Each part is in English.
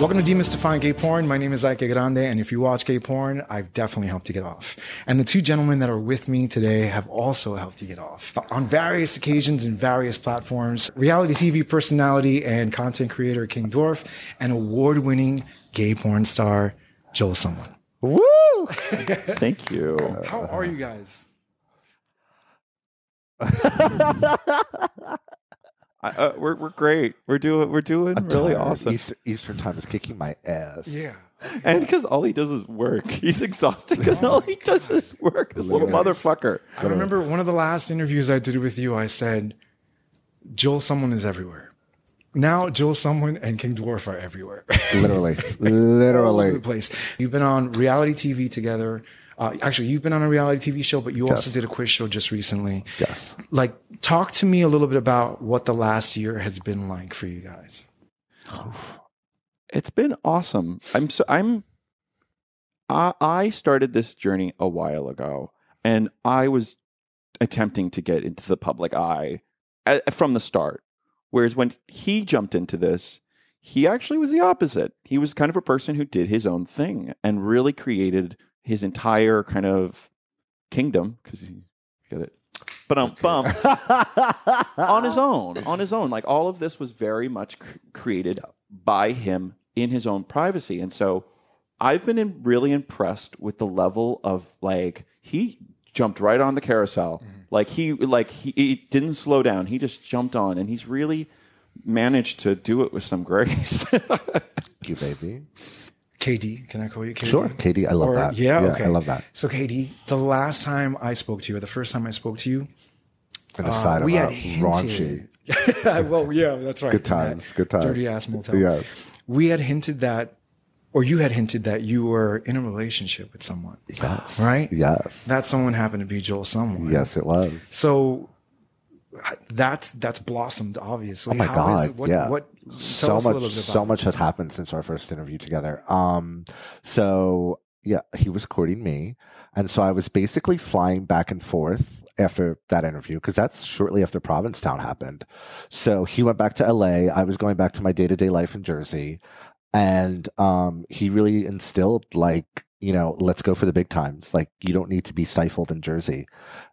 Welcome to Demystifying Gay Porn. My name is Ike Grande, and if you watch gay porn, I've definitely helped you get off. And the two gentlemen that are with me today have also helped you get off. On various occasions and various platforms, reality TV personality and content creator King Dwarf, and award-winning gay porn star Joel Someone. Woo! Thank you. How are you guys? I, uh, we're we're great. We're doing we're doing I'm really tired. awesome. Easter, Eastern time is kicking my ass. Yeah. and because all he does is work, he's exhausted because all he does is work. This little Literally. motherfucker. I remember one of the last interviews I did with you, I said, Joel Someone is everywhere. Now, Joel Someone and King Dwarf are everywhere. Literally. all over the Literally. place. You've been on reality TV together. Uh, actually, you've been on a reality TV show, but you also did a quiz show just recently. Yes. Like, talk to me a little bit about what the last year has been like for you guys. It's been awesome. I'm so I'm. I I started this journey a while ago, and I was attempting to get into the public eye from the start. Whereas when he jumped into this, he actually was the opposite. He was kind of a person who did his own thing and really created his entire kind of kingdom because he get it. But um, bum on his own, on his own. Like all of this was very much cr- created by him in his own privacy, and so I've been in, really impressed with the level of like he jumped right on the carousel. Like he like he, he didn't slow down. He just jumped on, and he's really managed to do it with some grace. Thank you, baby. KD, can I call you KD? Sure. Katie, I love Or- that. Yeah, okay. I love that. So, KD, the last time I spoke to you, or the first time I spoke to you, And the uh, we had raunchy. well, yeah, that's right. Good times, good times. Dirty ass motel. Yes. We had hinted that, or you had hinted that you were in a relationship with someone, Yes. right? Yes. That someone happened to be Joel someone. Yes, it was. So that's that's blossomed, obviously. Oh my How is god! it- what, yeah, what? So us a little much, so much has happened since our first interview together. Um, so yeah, he was courting me, and so I was basically flying back and forth after that interview because that's shortly after Provincetown happened. So he went back to L.A. I was going back to my day to day life in Jersey, and um, he really instilled like you know let's go for the big times. Like you don't need to be stifled in jersey.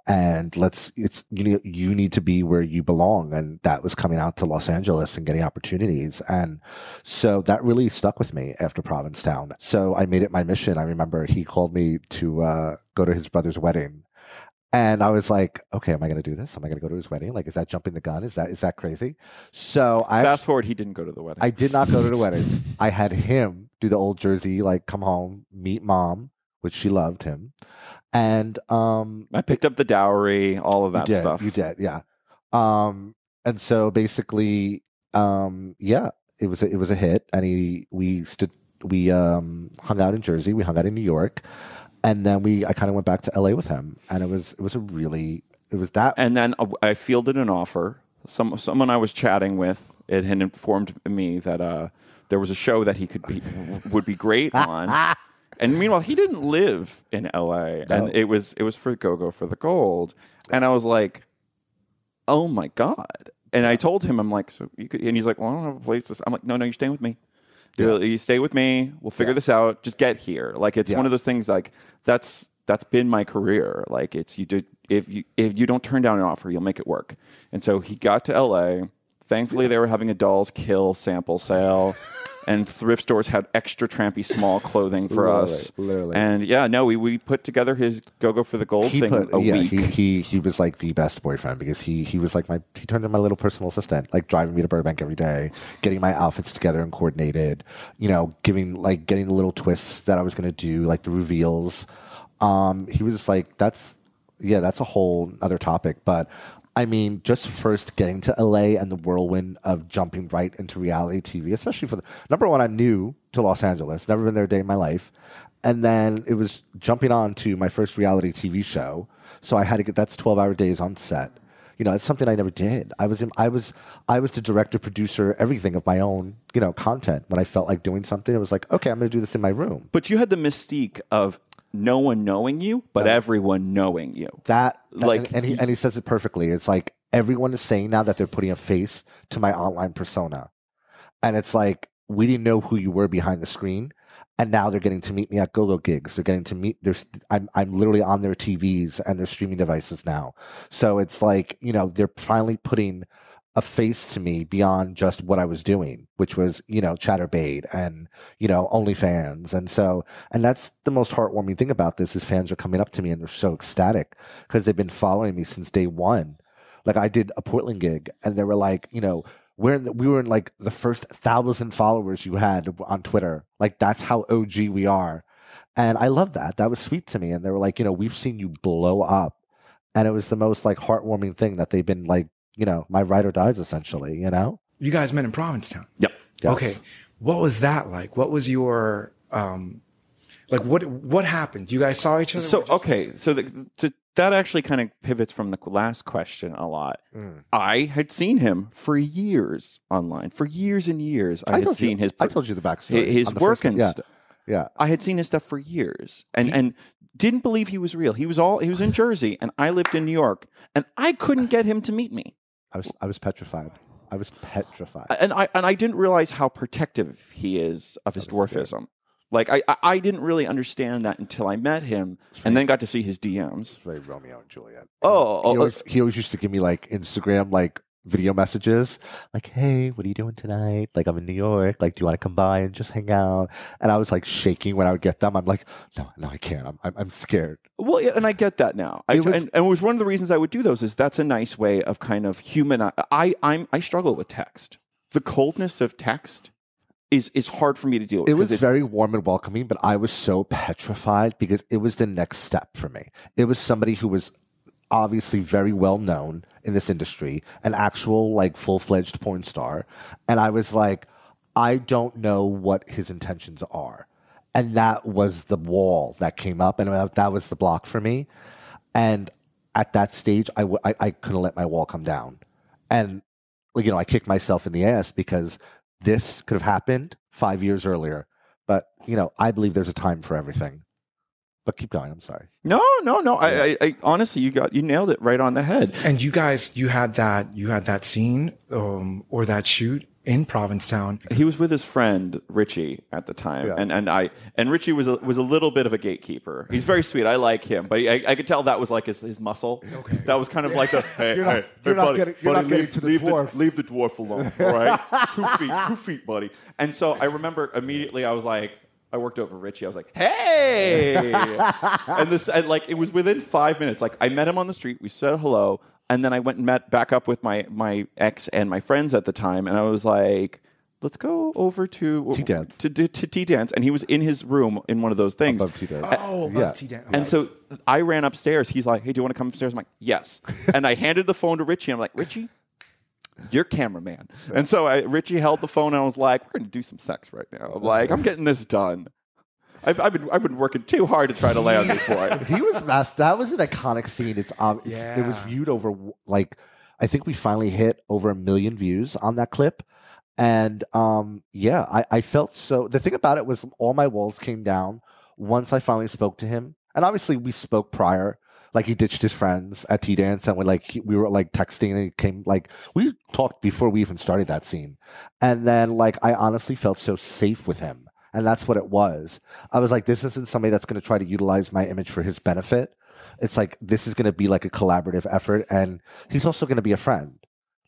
And let's it's you need you need to be where you belong. And that was coming out to los angeles and getting opportunities. And so that really stuck with me after provincetown. So i made it my mission. I remember he called me to uh, go to his brother's wedding and I was like, okay, am I going to do this? Am I going to go to his wedding? Like, is that jumping the gun? Is that is that crazy? So I Fast forward, he didn't go to the wedding. I did not go to the wedding. I had him do the old Jersey, like come home, meet mom, which she loved him, and um, I picked up the dowry, all of that did, stuff. You did, yeah. Um, and so basically, um, yeah, it was a, it was a hit, and he we stood we um hung out in Jersey, we hung out in New York, and then we I kind of went back to L.A. with him, and it was it was a really it was that And then uh, I fielded an offer. Some someone I was chatting with it had informed me that uh, there was a show that he could be would be great on. And meanwhile, he didn't live in L.A. and it was it was for Go Go for the Gold. And I was like, "Oh my god!" And I told him, "I'm like, so you could," and he's like, "Well, I don't have a place." To, I'm like, "No, no, you're staying with me. You- You stay with me. We'll figure this out. Just get here." Like it's Yeah. one of those things. Like that's that's been my career. Like it's you did if you if you don't turn down an offer, you'll make it work. And so he got to L.A. Thankfully, they were having a Dolls Kill sample sale, and thrift stores had extra trampy small clothing for Literally, us. literally. And yeah, no, we, we put together his Go Go for the Gold he thing put a yeah week. he, he he was like the best boyfriend because he he was like my he turned into my little personal assistant like driving me to Burbank every day getting my outfits together and coordinated you know giving like getting the little twists that I was gonna do like the reveals um he was just like that's yeah that's a whole other topic but I mean, just first getting to LA and the whirlwind of jumping right into reality TV, especially for the number one, I'm new to Los Angeles, never been there a day in my life. And then it was jumping on to my first reality TV show. So I had to get that's 12 hour days on set. You know, it's something I never did. I was in, I was I was the director, producer, everything of my own, you know, content. When I felt like doing something, it was like, okay, I'm going to do this in my room. but you had the mystique of no one knowing you, but everyone knowing you. That, that- Like, and, and he and he says it perfectly. It's like everyone is saying now that they're putting a face to my online persona, and it's like we didn't know who you were behind the screen. And now they're getting to meet me at go-go gigs. They're getting to meet. There's, I'm, I'm literally on their TVs and their streaming devices now. So it's like, you know, they're finally putting a face to me beyond just what I was doing, which was, you know, Chaturbate and, you know, OnlyFans. And so, and that's the most heartwarming thing about this is fans are coming up to me and they're so ecstatic because they've been following me since day one. Like I did a Portland gig and they were like, you know, we're in the, we were in like the first thousand followers you had on Twitter. Like that's how OG we are. And I love that. That was sweet to me. And they were like, you know, we've seen you blow up. And it was the most like heartwarming thing that they've been like you know, my ride or dies essentially, you know? You guys met in Provincetown. Yep. Yes. Okay. What was that like? What was your, um, like what, what happened? You guys saw each other? So Just- okay, so the, to, that actually kind of pivots from the last question a lot. Mm. I had seen him for years online, for years and years. I, had seen you, his I told you the backstory. his, his on the work and yeah, stuff. yeah. I had seen his stuff for years, and and didn't believe he was real. He was all he was in Jersey, and I lived in New York, and I couldn't get him to meet me. I was I was petrified. I was petrified. and I and I didn't realize how protective he is of his That was scary. dwarfism. Like I, I I didn't really understand that until I met him, and then got to see his DMs. It's very Romeo and Juliet. Oh, he oh, always, oh. he always used to give me like Instagram like video messages, like, "Hey, what are you doing tonight? Like, I'm in New York. Like, do you want to come by and just hang out?" And I was like shaking when I would get them. I'm like, "No, no, I can't. I'm I'm, I'm scared." Well, yeah, and I get that now. I, was- and, and it was one of the reasons I would do those. Is that's a nice way of kind of human. I I'm I struggle with text. The coldness of text is is hard for me to deal with. It was very warm and welcoming, but I was so petrified because it was the next step for me. It was somebody who was obviously very well known in this industry, an actual like full fledged porn star. And I was like, I don't know what his intentions are. And that was the wall that came up, and that- was the block for me. And at that stage, I w- I, I couldn't let my wall come down. And, you know, I kicked myself in the ass because this could have happened five years earlier. But, you know, I believe there's a time for everything. But keep going. I'm sorry. no, no, no. I, I, I honestly, you got you nailed it right on the head. and you guys, you had that, you had that scene, um, or that shoot in Provincetown. He was with his friend Richie at the time, Yeah. and and I and Richie was a, was a little bit of a gatekeeper. He's very sweet. I like him, but I, I could tell that was like his, his muscle. Okay, that was kind of like a hey, You're not- hey, you're hey, not buddy, getting- you're buddy, not getting leave, to the leave dwarf. leave the dwarf alone. All right, two feet, two feet, buddy. And so I remember immediately I was like. I worked over Richie. I was like, "Hey!" and this, and like, it was within five minutes. Like, I met him on the street. We said hello, and then I went and met back up with my my ex and my friends at the time. And I was like, "Let's go over to Tea-dance. to to, to tea dance." And he was in his room in one of those things. Above T-Dance. Oh, Yeah. yeah. T-Dan. And so I ran upstairs. He's like, "Hey, do you want to come upstairs?" I'm like, "Yes." and I handed the phone to Richie. I'm like, "Richie, you're cameraman." And so I, Richie held the phone and I was like, "We're going to do some sex right now." I'm like, "I'm getting this done." I've, I've been I've been working too hard to try to lay on this boy. he was mass. That was an iconic scene. It's, um, it's it was viewed over like I think we finally hit over a million views on that clip, and um, yeah, I, I felt so. The thing about it was all my walls came down once I finally spoke to him, and obviously we spoke prior. Like he ditched his friends at T Dance, and we like we were like texting, and he came like we talked before we even started that scene, and then like I honestly felt so safe with him. And that's what it was. I was like, this isn't somebody that's going to try to utilize my image for his benefit. It's like, this is going to be like a collaborative effort. And he's also going to be a friend.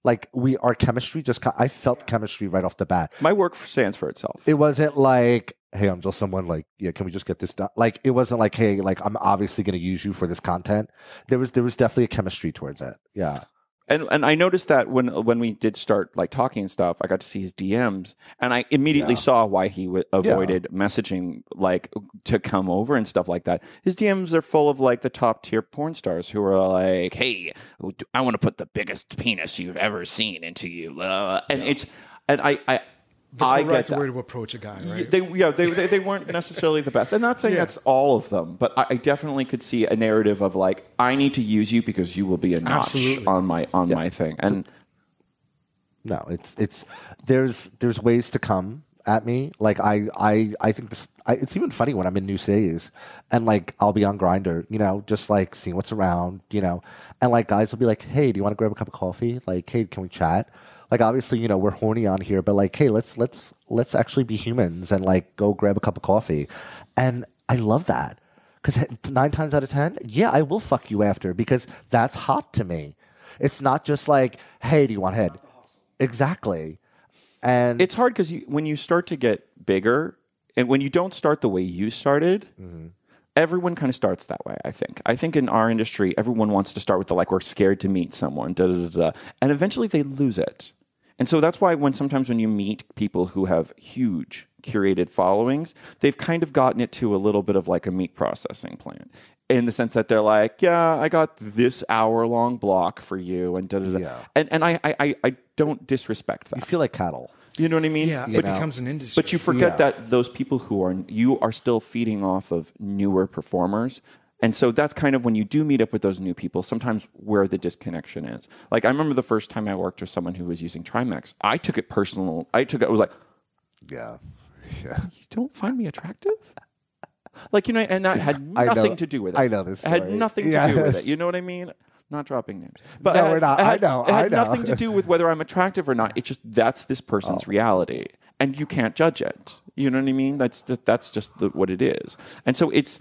Like, we, our chemistry just i felt chemistry right off the bat. My work stands for itself. It wasn't like, hey, I'm just someone like, yeah, can we just get this done? Like, it wasn't like, hey, like, I'm obviously going to use you for this content. There was, there was definitely a chemistry towards it. Yeah. and and I noticed that when when we did start like talking and stuff, I got to see his DMs, and I immediately Yeah. saw why he w- avoided messaging like to come over and stuff like that. His DMs are full of like the top tier porn stars who are like, "Hey, I want to put the biggest penis you've ever seen into you," uh, and it's and I I. the I get correct that. way to approach a guy, right? They, yeah, they, they, they weren't necessarily the best. I'm not saying Yeah. that's all of them, but I, I definitely could see a narrative of like, I need to use you because you will be a notch Absolutely. on my on my thing. And No, it's it's there's there's ways to come at me. Like I, I, I think this. I, it's even funny when I'm in new cities and like I'll be on Grindr, you know, just like seeing what's around, you know, and like guys will be like, "Hey, do you want to grab a cup of coffee? Like, hey, can we chat?" Like obviously, you know, we're horny on here, but like, hey, let's let's let's actually be humans and like go grab a cup of coffee, and I love that because nine times out of ten, yeah, I will fuck you after because that's hot to me. It's not just like, hey, do you want head? Exactly. And It's hard because you, when you start to get bigger, and when you don't start the way you started, mm-hmm. everyone kind of starts that way. I think. I think in our industry, everyone wants to start with the like we're scared to meet someone, da da da, da. and eventually they lose it. And so that's why when sometimes when you meet people who have huge curated followings, they've kind of gotten it to a little bit of like a meat processing plant. In the sense that they're like, yeah, I got this hour long block for you, and da da da, Yeah. and and I, I I- I don't disrespect that. you feel like cattle. You know what I mean? Yeah, But, it becomes an industry. but you forget Yeah. that those people who are you are still feeding off of newer performers. And so that's kind of when you do meet up with those new people, sometimes where the disconnection is. Like I remember the first time I worked with someone who was using Trimix, I took it personal. I took it, I was like, Yeah. Yeah. you don't find me attractive? Like, you know, and that had know- nothing to do with it. I know this It had story. nothing to Yeah. do with it. You know what I mean? Not dropping names. But No, it had- we're not. it I had- know, It had I know. nothing to do with whether I'm attractive or not. It's just that's this person's Oh. reality. And you can't judge it. You know what I mean? That's just, that's just the, what it is. And so it's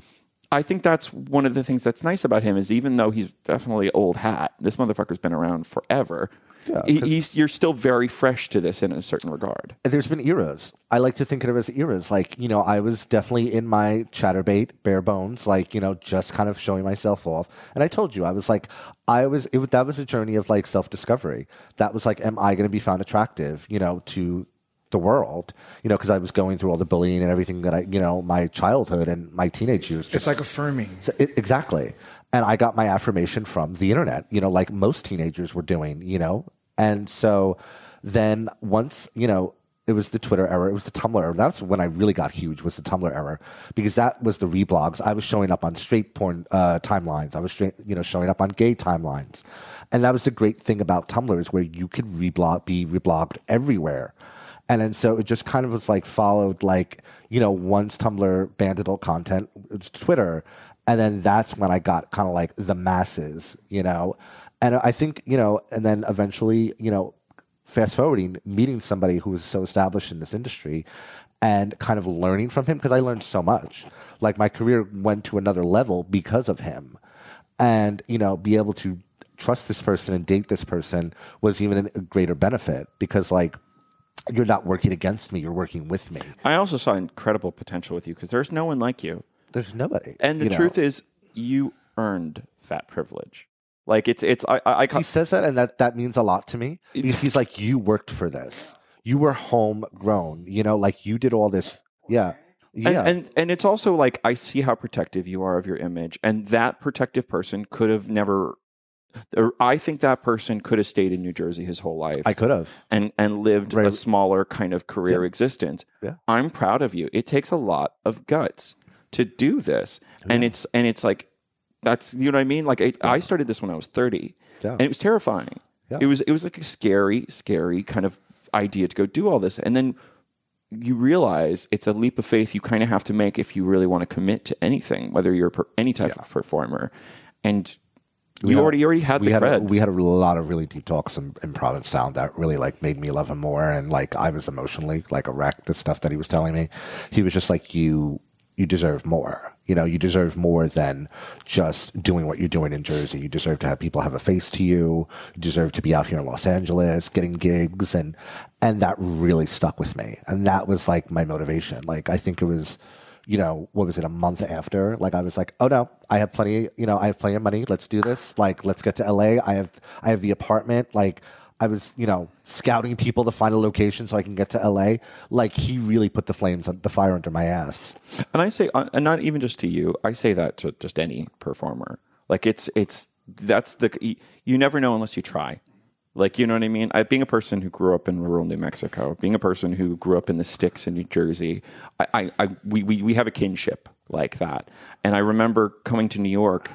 I think that's one of the things that's nice about him is even though he's definitely old hat, this motherfucker's been around forever. Yeah, he, 'cause- he's you're still very fresh to this in a certain regard. there's been eras. I like to think of it as eras. Like, you know, I was definitely in my Chaturbate, bare bones, like, you know, just kind of showing myself off. And I told you, I was like, I was, it, was- that was a journey of like self discovery. That was like, am I going to be found attractive, you know, to the world, you know, because I was going through all the bullying and everything that I, you know, my childhood and my teenage years. It's like affirming. so it, exactly. And I got my affirmation from the internet, you know, like most teenagers were doing, you know. And so then once, you know, it was the Twitter era, it was the Tumblr era. That's when I really got huge was the Tumblr era because that was the reblogs. I was showing up on straight porn uh, timelines. I was straight, you know, showing up on gay timelines. And that was the great thing about Tumblr is where you could reblog, be reblogged everywhere. And then so it just kind of was like followed like, you know, once Tumblr banned adult content, it Twitter. And then that's when I got kind of like the masses, you know. And I think, you know, and then eventually, you know, fast forwarding, meeting somebody who was so established in this industry and kind of learning from him because I learned so much. Like my career went to another level because of him. And, you know, be able to trust this person and date this person was even a greater benefit because like you're not working against me, you're working with me. I also saw incredible potential with you because there's no one like you. There's nobody. And the you know. truth is, you earned that privilege. Like it's it's I I, I he says that, and that that means a lot to me. Because he's like, you worked for this. You were homegrown. You know, like you did all this. Yeah, yeah. and, and and it's also like I see how protective you are of your image, and that protective person could have never. I think that person could have stayed in New Jersey his whole life. I could have. and and lived Right. a smaller kind of career existence. Yeah. I'm proud of you. It takes a lot of guts to do this, and it's and it's like that's you know what I mean. Like it, I started this when I was 30, Yeah. and it was terrifying. Yeah. It was it was like a scary, scary kind of idea to go do all this, and then you realize it's a leap of faith you kind of have to make if you really want to commit to anything, whether you're per, any type of performer, and. You had- already you already had we the had a, we had a lot of really deep talks in, in Provincetown that really like made me love him more. And like I was emotionally like a wreck the stuff that he was telling me. He was just like you you deserve more. You know you deserve more than just doing what you're doing in Jersey. You deserve to have people have a face to you. You deserve to be out here in Los Angeles getting gigs. And and that really stuck with me. And that was like my motivation. Like I think it was you know, what was it, a month after? Like I was like, oh no, I have plenty, you know, I have plenty of money. Let's do this. Like, let's get to LA. I have I have the apartment. Like I was, you know, scouting people to find a location so I can get to LA. Like he really put the flames on the fire under my ass. And I say, uh, and not even just to you, I say that to just any performer. Like it's it's that's the you never know unless you try. Like you know what I mean. I, being a person who grew up in rural New Mexico, being a person who grew up in the sticks in New Jersey, I, I, I we, we we have a kinship like that. And I remember coming to New York,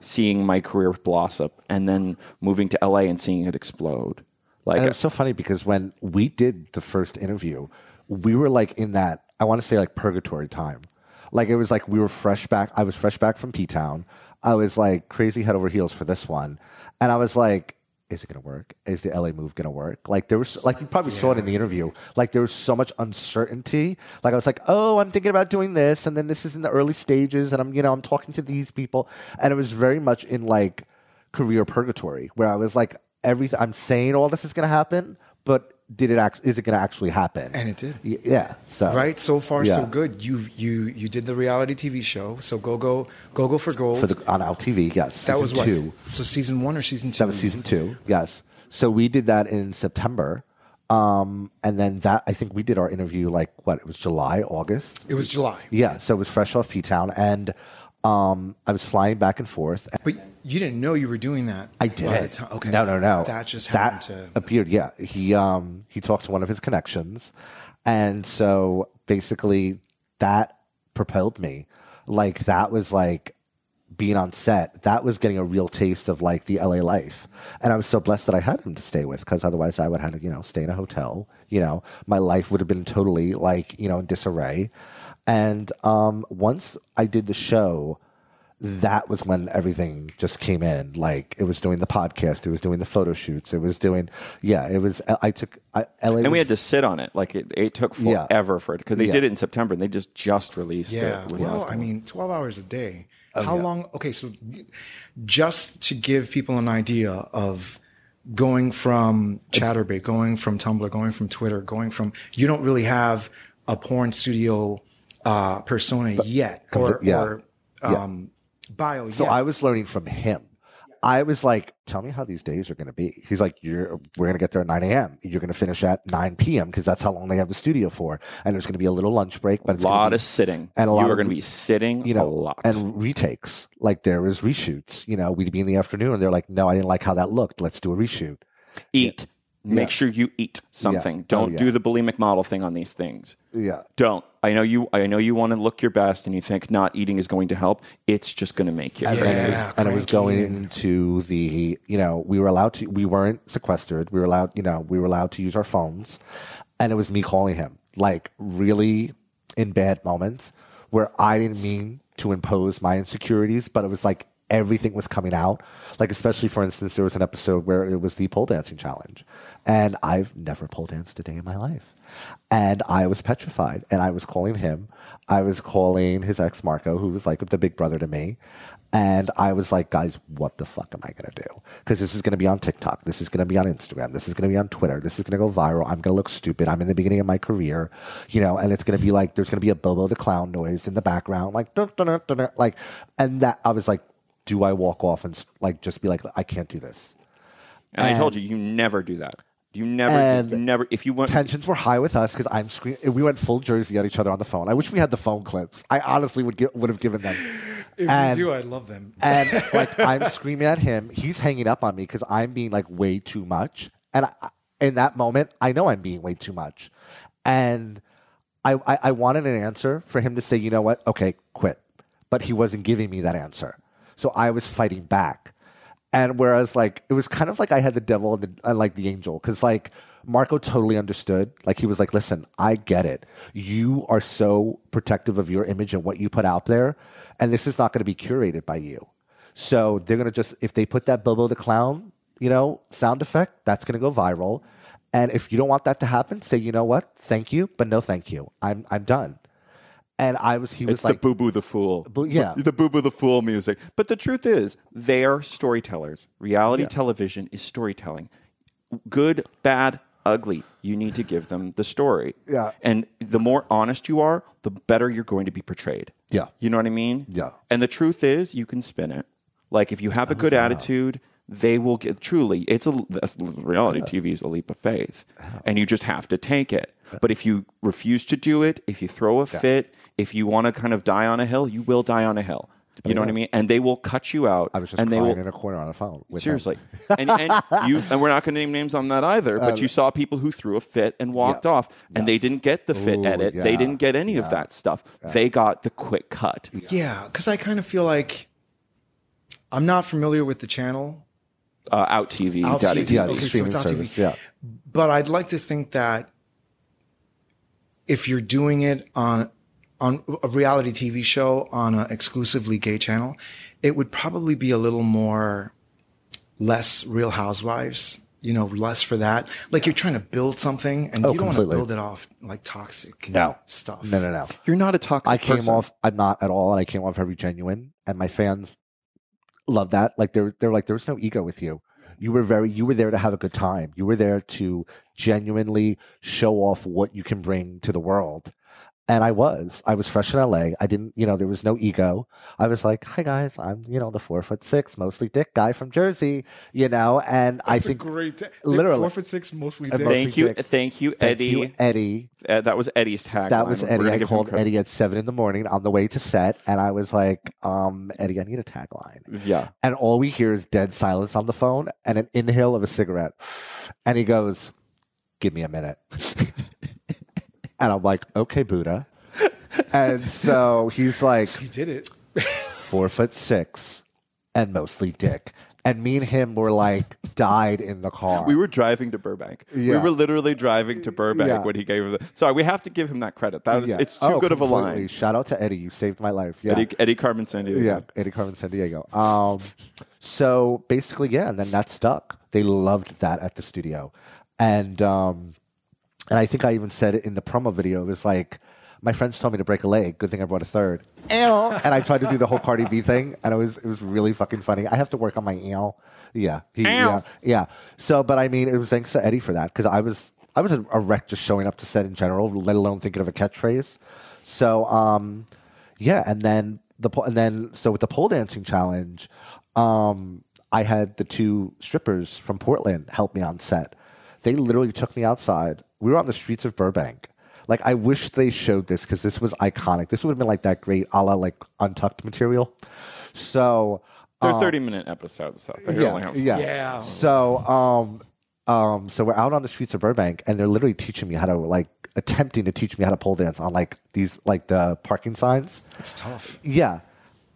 seeing my career blossom, and then moving to LA and seeing it explode. Like And it was so funny because when we did the first interview, we were like in that I want to say like purgatory time. Like it was like we were fresh back. I was fresh back from P Town. I was like crazy head over heels for this one, and I was like, "Is it gonna work? Is the LA move gonna work?" Like there was like you probably saw it in the interview. Like there was so much uncertainty. Like I was like, "Oh, I'm thinking about doing this, and then this is in the early stages, and I'm you know I'm talking to these people, and it was very much in like career purgatory where I was like, everything I'm saying all this is gonna happen, but did it act? Is it going to actually happen? And it did. Yeah. So Right, so far so good. You you you did the reality TV show. So go go go go for gold. for the on LTV. Yes. that was season what. two. So season one or season two? That was season two. Yes. So we did that in September. Um, and then that I think we did our interview like what it was July, August. It was July. Yeah, so it was fresh off P Town, and um, I was flying back and forth. But you didn't know you were doing that. I did by the it. time- Okay. No, no, no. That just that happened to. appeared. Yeah, he um he talked to one of his connections, and so basically that propelled me. Like that was like being on set. That was getting a real taste of like the LA life, and I was so blessed that I had him to stay with because otherwise I would have had to you know stay in a hotel. You know, my life would have been totally like you know in disarray. And um, once I did the show, that was when everything just came in. Like it was doing the podcast, it was doing the photo shoots, it was doing, yeah, it was. I took I, LA, And we had to sit on it. Like it, it took Yeah. forever for it because they Yeah. did it in September and they just just released Yeah. it. with Well, I mean, 12 hours a day. Oh, How long? Okay, so just to give people an idea of going from Chaturbate, going from Tumblr, going from Twitter, going from, you don't really have a porn studio uh, persona yet or, yeah. or um, bio So yet. I was learning from him. I was like, "Tell me how these days are going to be." He's like, "You're we're going to get there at 9 a.m. You're going to finish at 9 p.m. because that's how long they have the studio for, and there's going to be a little lunch break, but a it's gonna lot be- of sitting. and a lot you are going to be sitting you know, a lot. and retakes. Like there was reshoots. You know, we'd be in the afternoon, and they're like, "No, I didn't like how that looked. Let's do a reshoot." eat. Make Yeah. sure you eat something. Oh, Don't yeah. do the bulimic model thing on these things. Yeah, Don't. I know you. I know you want to look your best, and you think not eating is going to help. It's just going to make you. and, crazy. was, Yeah, and it was going and- into the you know we were allowed to we weren't sequestered we were allowed you know we were allowed to use our phones and it was me calling him like really in bad moments where i didn't mean to impose my insecurities but it was like everything was coming out like especially for instance there was an episode where it was the pole dancing challenge and i've never pole danced a day in my life and I was petrified. And I was calling him. I was calling his ex Marco, who was like the big brother to me. And I was like, guys, what the fuck am I going to do? Because this is going to be on TikTok. This is going to be on Instagram. This is going to be on Twitter. This is going to go viral. I'm going to look stupid. I'm in the beginning of my career, you know, and it's going to be like, there's going to be a Bobo the Clown noise in the background, like, like, and that I was like, do I walk off and like just be like, I can't do this? and I told you, you never do that. You never. And you never. If you want. tensions were high with us because I'm screaming. We went full Jersey at each other on the phone. I wish we had the phone clips. I honestly would get, would have given them. if and- you do, I'd love them. And like I'm screaming at him, he's hanging up on me because I'm being like way too much. And I, in that moment, I know I'm being way too much. And I, I, I wanted an answer for him to say, you know what, okay, quit. But he wasn't giving me that answer, so I was fighting back. And whereas like it was kind of like I had the devil and, the, and like the angel because like Marco totally understood. Like he was like, "Listen, I get it. You are so protective of your image and what you put out there, and this is not going to be curated by you. So they're going to just if they put that Bobo the clown, you know, sound effect, that's going to go viral. And if you don't want that to happen, say, you know what, thank you, but no, thank you. I'm I'm done. And I was he was It's like, the boo boo the fool. Boo- yeah. The boo boo the fool music. But the truth is, they are storytellers. Reality television is storytelling. Good, bad, ugly. You need to give them the story. Yeah. And the more honest you are, the better you're going to be portrayed. Yeah. You know what I mean? Yeah. And the truth is, you can spin it. Like if you have a oh, good attitude, they will get truly. It's a reality TV is a leap of faith, and you just have to take it. But if you refuse to do it, if you throw a fit, if you want to kind of die on a hill, you will die on a hill. You know what I mean? And they will cut you out. I was just and they crying will in a corner on a phone. With him. seriously. and, and you and we're not going to name names on that either. But you saw people who threw a fit and walked yeah. off, and they didn't get the fit Ooh, edit. They didn't get any of that stuff. They got the quick cut. Yeah, because I kind of feel like I'm not familiar with the channel, Uh, out TV, Out Daddy TV. yeah, TV. the Okay, so streaming it's on service. TV. Yeah, but I'd like to think that if you're doing it on on a reality TV show on an exclusively gay channel, it would probably be a little more less Real Housewives. You know, less for that. Like you're trying to build something, and Oh, you don't want to build it off like toxic No. stuff. No, no, no. You're not a toxic I came person. off. I'm not at all, and I came off very genuine, and my fans love that. Like they're they're like there was no ego with you. You were very you were there to have a good time. You were there to genuinely show off what you can bring to the world. And I was. I was fresh in LA. I didn't, you know, there was no ego. I was like, hi guys, I'm, you know, the four foot six, mostly dick guy from Jersey, you know, and I That's a think great. T- literally. four foot six, mostly And dick. mostly Thank you, dick. thank you, thank Eddie. you, Eddie. Uh, that was Eddie's tagline. That was Eddie. I called. Eddie at seven in the morning on the way to set, and I was like, um, Eddie, I need a tagline. Yeah. And all we hear is dead silence on the phone and an inhale of a cigarette. And he goes, Give me a minute. and I'm like, Okay, Buddha. And so he's like, He did it. four foot six and mostly dick. And me and him were like died in the car. We were driving to Burbank. We were literally driving to Burbank Yeah. when he gave him the. Sorry, we have to give him that credit. That was Yeah. it's too Oh, good of a line. Shout out to Eddie. You saved my life. Yeah. Eddie, Eddie Carmen San Diego. Yeah, Eddie Carmen San Diego. Um, so basically, yeah, and then that stuck. They loved that at the studio, and um, and I think I even said it in the promo video. It was like my friends told me to break a leg. Good thing I brought a third. Ow. and I tried to do the whole Cardi B thing, and it was it was really fucking funny. I have to work on my ow. Yeah, he, yeah, yeah. So, but I mean, it was thanks to Eddie for that because I was I was a, a wreck just showing up to set in general, let alone thinking of a catchphrase. So, um, yeah, and then the and then so with the pole dancing challenge, um, I had the two strippers from Portland help me on set. They literally took me outside. We were on the streets of Burbank. Like I wish they showed this because this was iconic. This would have been like that great a la like untucked material. So They're 30 minute episodes. So they only yeah, have- yeah. Yeah. So, um, um, so we're out on the streets of Burbank, and they're literally teaching me how to like attempting to teach me how to pole dance on like these like the parking signs. It's tough. Yeah,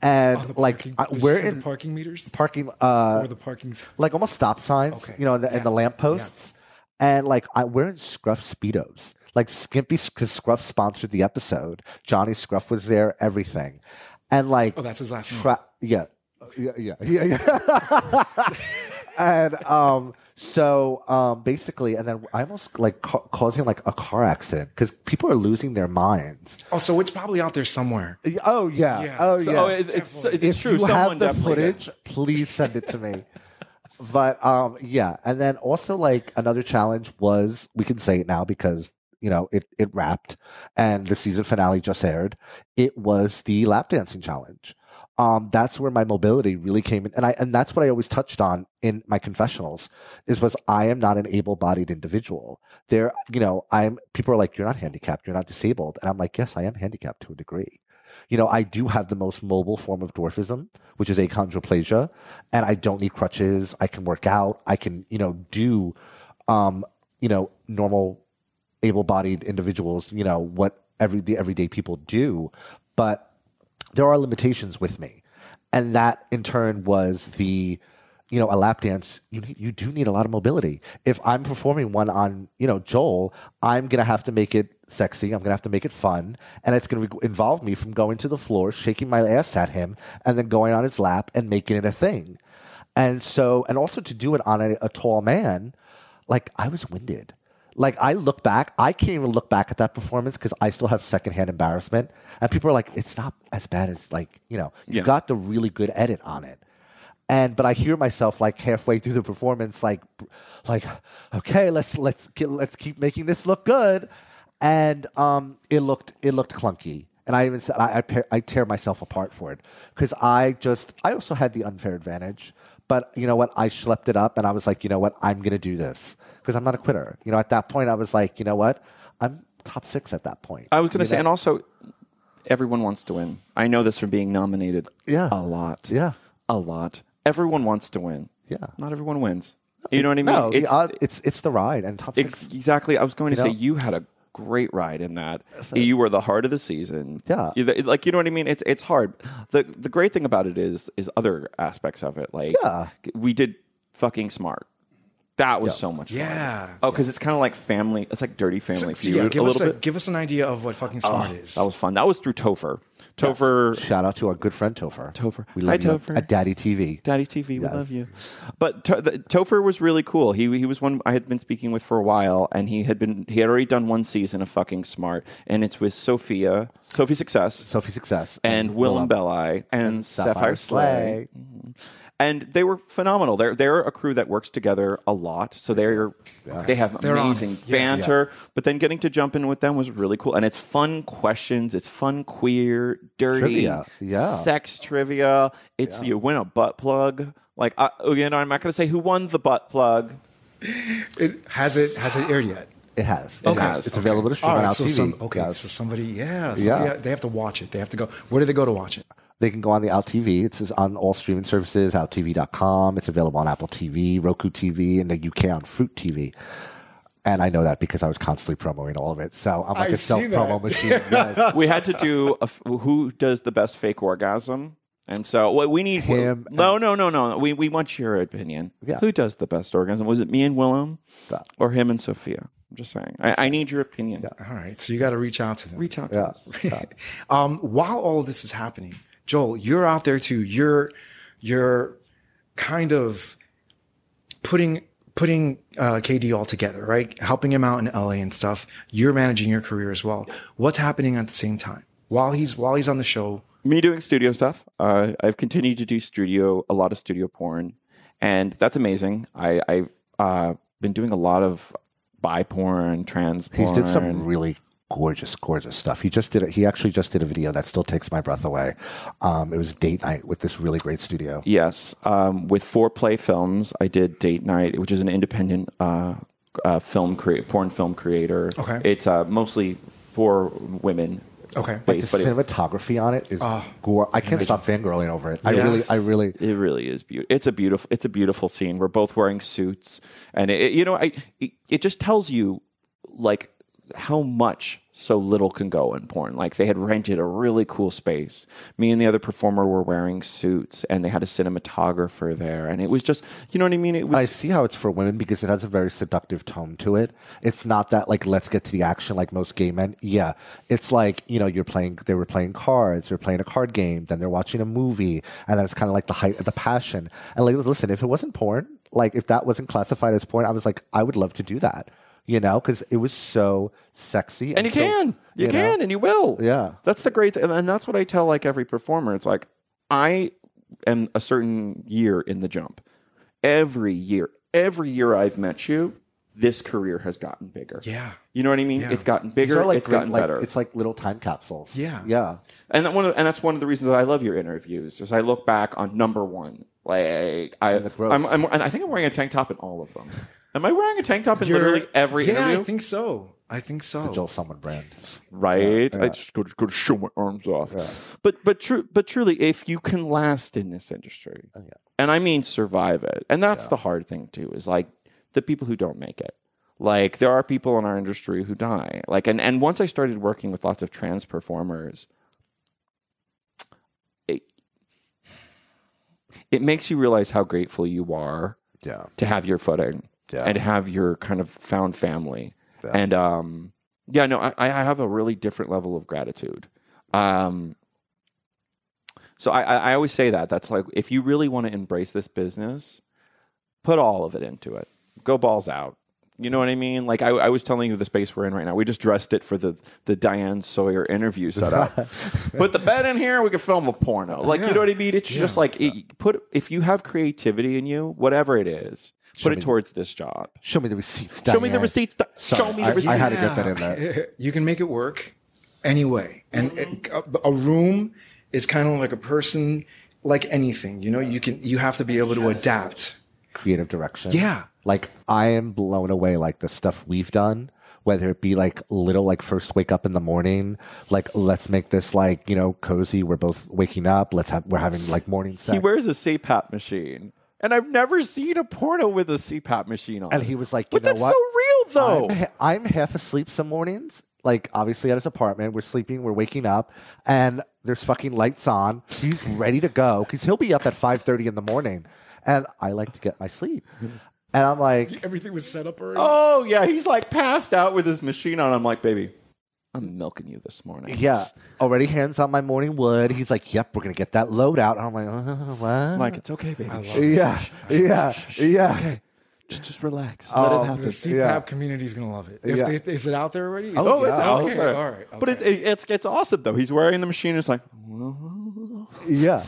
and like parking, I, we're in the parking meters parking, uh, or the parking. s- like almost stop signs, Okay. you know, in the, in Yeah. the lamp posts, and like I, we're in Scruff speedos. Like Skimpy, because Scruff sponsored the episode. Johnny Scruff was there, everything, and like Oh, that's his last name. tra- yeah. yeah, yeah, yeah, yeah. and um, so um, basically, and then I almost like ca- causing like a car accident because people are losing their minds. Oh, so it's probably out there somewhere. Oh yeah, Yeah. oh So, yeah. oh, it, it's, Definitely. it's if true. you Someone have the definitely did. footage, please send it to me. But um, yeah, and then also like another challenge was we can say it now because you know it it wrapped and the season finale just aired. It was the lap dancing challenge. Um, that's where my mobility really came in, and I and that's what I always touched on in my confessionals. Is was I am not an able-bodied individual. There, you know, I'm. People are like, you're not handicapped, you're not disabled, and I'm like, yes, I am handicapped to a degree you know, I do have the most mobile form of dwarfism, which is achondroplasia, and I don't need crutches. I can work out. I can, you know, do, um, you know, normal, able-bodied individuals, you know, what every the everyday people do, but there are limitations with me, and that in turn was the you know, a lap dance, you need, you do need a lot of mobility. If I'm performing one on, you know, Joel, I'm gonna have to make it sexy. I'm gonna have to make it fun, and it's gonna involve me from going to the floor, shaking my ass at him, and then going on his lap and making it a thing. And so, and also to do it on a, a tall man, like I was winded. Like I look back, I can't even look back at that performance because I still have secondhand embarrassment. And people are like, "It's not as bad as like you know, you Yeah. got the really good edit on it." And but I hear myself like halfway through the performance, like, like, okay, let's let's get, let's keep making this look good, and um, it looked it looked clunky, and I even said I I, I tear myself apart for it because I just I also had the unfair advantage, but you know what, I schlepped it up, and I was like, you know what, I'm gonna do this because I'm not a quitter. You know, at that point, I was like, you know what, I'm top six at that point. I was You to say, know? and also, everyone wants to win. I know this from being nominated. Yeah. a lot. Yeah. a lot. Everyone wants to win. Yeah. not everyone wins. You know what I mean? no, it's, the it's it's the ride and top six. ex- exactly. I was going to You say know? you had a great ride in that. You were the heart of the season. Yeah. You- like you know what I mean. It's it's hard. the The great thing about it is is other aspects of it. Like Yeah. we did fucking smart. That was so much fun. Yeah. Oh, because it's kind of like family. It's like dirty family So, feud yeah, a give us little a, bit. give us an idea of what fucking smart oh, is. That was fun. That was through Topher. Topher. Shout out to our good friend Topher. Topher. We Hi, love you Topher. at Daddy TV. Daddy TV, we Yes. love you. But to, the, Topher was really cool. He he was one I had been speaking with for a while, and he had been he had already done one season of fucking Smart, and it's with Sophia, Sophie Success, Sophie Success and Willam Belli and, Sapphire, Sapphire Slay. Slay. Mm-hmm. And they were phenomenal. They're they're a crew that works together a lot, so they're they have They're amazing. Yeah. banter. But then getting to jump in with them was really cool, and it's fun questions. It's fun queer, dirty, Trivia. Yeah. sex trivia. It's you win a butt plug. Like uh, you know, I'm not going to say who won the butt plug. It has it has it aired yet? It has. It Okay. has. It's available to stream All on so TV. some, okay, Yes. so somebody, yeah, Yeah. they have to watch it. They have to go. Where do they go to watch it? They can go on the Out TV. It's on all streaming services, outtv.com. It's available on Apple TV, Roku TV, and the UK on Fruit TV. And I know that because I was constantly promoting all of it. So I'm like I a self promo machine. Yes. we had to do a f who does the best fake orgasm. And so what we need Him No, no, no, no. We we want your opinion. Yeah. Who does the best orgasm? Was it me and Willam That- or him and Sophia? I'm just saying. I, I need your opinion. All right, so you got to reach out to them. Reach out to Yeah. us. um, while all of this is happening, Joel, you're out there too. You're you're kind of putting putting uh, KD all together, right? Helping him out in LA and stuff. You're managing your career as well. What's happening at the same time while he's while he's on the show? me doing studio stuff. Uh, I've continued to do studio, a lot of studio porn, and that's amazing. I, I've uh, been doing a lot of bi porn, trans He porn. did some really gorgeous, gorgeous stuff. He just did it. He actually just did a video that still takes my breath away. Um, it was date night with this really great studio. Yes, um, with Four Play Films, I did Date Night, which is an independent uh, uh, film crea- porn film creator. Okay. it's uh, mostly for women. Okay. Like based, the but it, cinematography on it is gore. I can't stop fangirling over it. I really, I really. it really is beautiful. It's a beautiful. It's a beautiful scene. We're both wearing suits, and it, you know, I it, it just tells you like how much so little can go in porn. Like they had rented a really cool space. Me and the other performer were wearing suits, and they had a cinematographer there, and it was just, you know what I mean? It was. I see how it's for women because it has a very seductive tone to it. It's not that like let's get to the action like most gay men. Yeah, it's like you know you're playing. They were playing cards. They're playing a card game. Then they're watching a movie, and then it's kind of like the height of the passion. And like, listen, if it wasn't porn, like if that wasn't classified as porn, I was like, I would love to do that. You know, because it was so sexy. and you so- can, you, know? can, and you will. Yeah. that's the great, thing. and that's what I tell like every performer. It's like I am a certain year in the jump. Every year, every year I've met you, this career has gotten bigger. Yeah. you know what I mean. Yeah. It's gotten bigger. like it's great- gotten like, better. It's like little time capsules. Yeah. Yeah. and that one, of, and that's one of the reasons that I love your interviews. Is I look back on number one, like I. I'm, I'm, and I think I'm wearing a tank top in all of them. Am I wearing a tank top in You're- literally every yeah, interview? I think so. I think so. Joel Summer brand. right? Yeah, I just go, go to show my arms off. But but true but truly, if you can last in this industry, Oh, yeah. and I mean survive it, and that's the hard thing too, is like the people who don't make it. Like there are people in our industry who die. Like and and once I started working with lots of trans performers, it it makes you realize how grateful you are Yeah. to have your footing Yeah. and have your kind of found family. Yeah. And um, yeah, no, I, I have a really different level of gratitude. Um, so I, I always say that that's like if you really want to embrace this business, put all of it into it. Go balls out. You know what I mean? Like I, I was telling you the space we're in right now. We just dressed it for the the Diane Sawyer interview setup. put the bed in here. We can film a porno. Like you know what I mean? It's just like it, put if you have creativity in you, whatever it is, put it towards this job. Show me the receipts. Show me the receipts. Di- Show me the I- receipts. I had to get that in there. You can make it work anyway. And it- a, a room is kind of like a person, like anything. You know, you can you have to be able to adapt. creative direction. Yeah. Like I am blown away like the stuff we've done, whether it be like little like first wake up in the morning, like let's make this like, you know, cozy. We're both waking up. Let's have we're having like morning sex. He wears a CPAP machine, and I've never seen a porno with a CPAP machine on. and he was like, you but know that's what? so real, though. I'm, I'm half asleep some mornings. Like obviously at his apartment, we're sleeping, we're waking up, and there's fucking lights on. He's ready to go because he'll be up at five thirty in the morning, and I like to get my sleep. And I'm like, Everything was set up already. Oh yeah, he's like passed out with his machine on. I'm like, baby, I'm milking you this morning. yeah, already hands on my morning wood. He's like, yep, we're gonna get that load out. And I'm like, uh, what? I'm like, it's okay, baby. yeah, yeah, yeah. Okay, just just relax. Oh, Let it The. CPAP Yeah. community is gonna love it. If Yeah. they, is it out there already? Oh, it's yeah. out okay, there. All right. But it, okay. it, it's it's awesome though. He's wearing the machine. It's like, Yeah.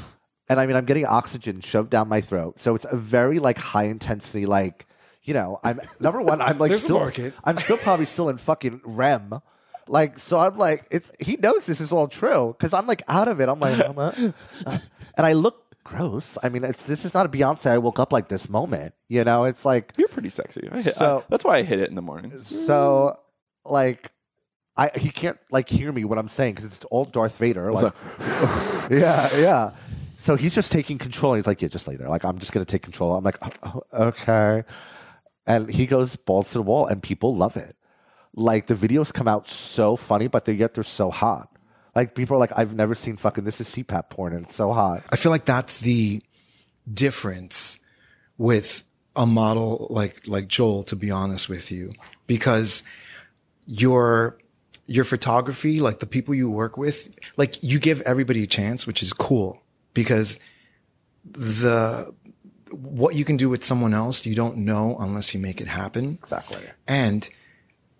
And I mean, I'm getting oxygen shoved down my throat. So it's a very like high intensity, like, you know, I'm number one, I'm like There's a still, market. I'm still probably still in fucking REM. Like, so I'm like, it's, he knows this is all true because I'm like out of it. I'm like, I'm, uh, uh, and I look gross. I mean, it's, this is not a Beyonce. I woke up like this moment, you know, it's like, you're pretty sexy. I hit, So- I- that's why I hit it in the morning. so like, I, he can't like hear me what I'm saying because it's all Darth Vader. Like, yeah, yeah. So he's just taking control. He's like, yeah, just lay there. Like, I'm just going to take control. I'm like, oh, okay. And he goes balls to the wall, and people love it. Like, the videos come out so funny, but they yet they're so hot. Like, people are like, I've never seen fucking this is CPAP porn, and it's so hot. I feel like that's the difference with a model like like Joel, to be honest with you, because your your photography, like the people you work with, like you give everybody a chance, which is cool because the what you can do with someone else, you don't know unless you make it happen. Exactly. And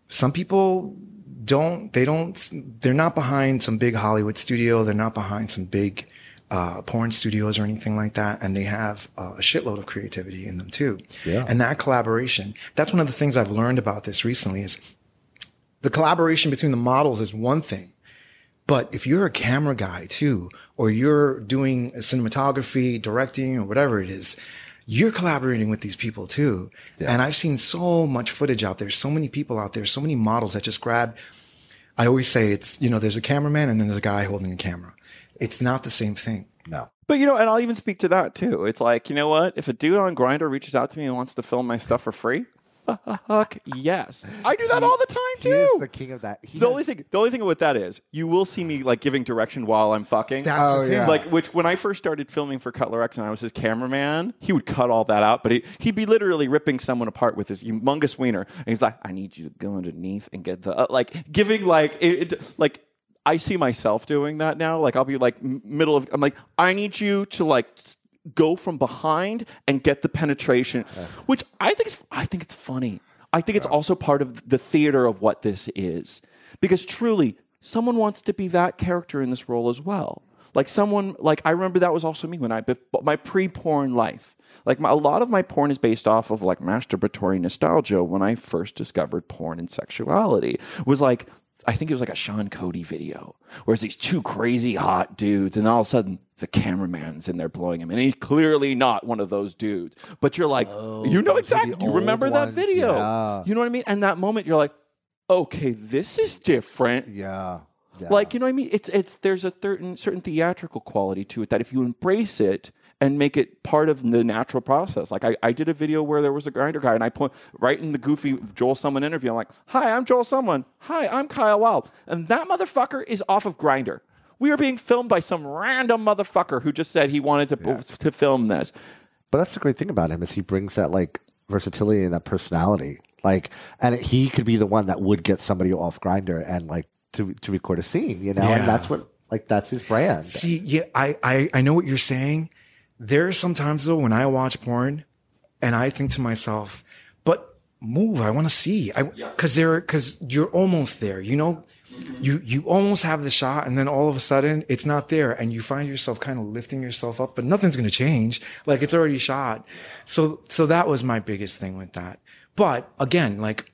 some people don't, they don't, they're not behind some big Hollywood studio. They're not behind some big, uh, porn studios or anything like that. And they have uh, a shitload of creativity in them too. Yeah. And that collaboration, that's one of the things I've learned about this recently is the collaboration between the models is one thing. But if you're a camera guy too, or you're doing cinematography, directing, or whatever it is, you're collaborating with these people too. And I've seen so much footage out there, so many people out there, so many models that just grab. I always say it's, you know, there's a cameraman and then there's a guy holding a camera. It's not the same thing. No. But you know, and I'll even speak to that too. It's like, you know what? If a dude on Grindr reaches out to me and wants to film my stuff for free, fuck yes, I do that all the time He is too. the king of that. He The has- only thing, the only thing with that is, you will see me like giving direction while I'm fucking. That's Oh, the thing. yeah. like which when I first started filming for Cutler X and I was his cameraman, he would cut all that out, but he, he'd be literally ripping someone apart with his humongous wiener, and he's like, "I need you to go underneath and get the uh, like giving like it, it- like." I see myself doing that now. Like I'll be like m- middle of. I'm like, I need you to like s- go from behind and get the penetration, which I think is, I think it's funny. I think it's also part of the theater of what this is, because truly, someone wants to be that character in this role as well. Like someone, like I remember that was also me when I my pre-porn life. Like my, a lot of my porn is based off of like masturbatory nostalgia. When I first discovered porn and sexuality, was like I think it was like a Sean Cody video, where it's these two crazy hot dudes, and all of a sudden the cameraman's in there blowing him, and he's clearly not one of those dudes. But you're like, you know exactly, you remember old that video, yeah. you know what I mean? And that moment, you're like, okay, this is different. Yeah. yeah. Like you know what I mean? It's it's there's a certain certain theatrical quality to it that if you embrace it and make it part of the natural process. Like I, I did a video where there was a Grindr guy and I put right in the goofy Joel Someone interview. I'm like, hi, I'm Joel Someone. Hi, I'm Kyle Wild. And that motherfucker is off of Grindr. We are being filmed by some random motherfucker who just said he wanted to to film this. But that's the great thing about him is he brings that like versatility and that personality. Like, and he could be the one that would get somebody off Grindr and like to to record a scene, you know. Yeah. And that's what like that's his brand. See, yeah, I, I, I know what you're saying. There are sometimes though when I watch porn and I think to myself, but move, I want to see. I, cause there, cause you're almost there, you know, you, you almost have the shot and then all of a sudden it's not there and you find yourself kind of lifting yourself up, but nothing's going to change. Like it's already shot. So, so that was my biggest thing with that. But again, like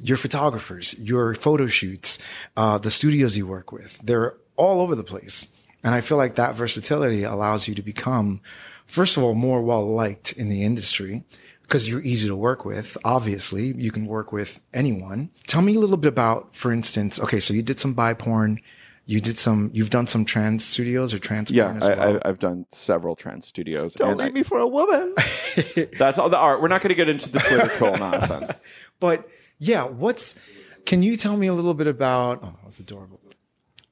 your photographers, your photo shoots, uh, the studios you work with, they're all over the place. And I feel like that versatility allows you to become, first of all, more well liked in the industry because you're easy to work with. Obviously, you can work with anyone. Tell me a little bit about, for instance, okay, so you did some bi porn. You did some, you've done some trans studios or trans Yeah, porn as I, well. I, I've done several trans studios. Don't and I- leave me for a woman. that's all the art. We're not going to get into the Twitter troll nonsense. But yeah, what's can you tell me a little bit about oh that's adorable.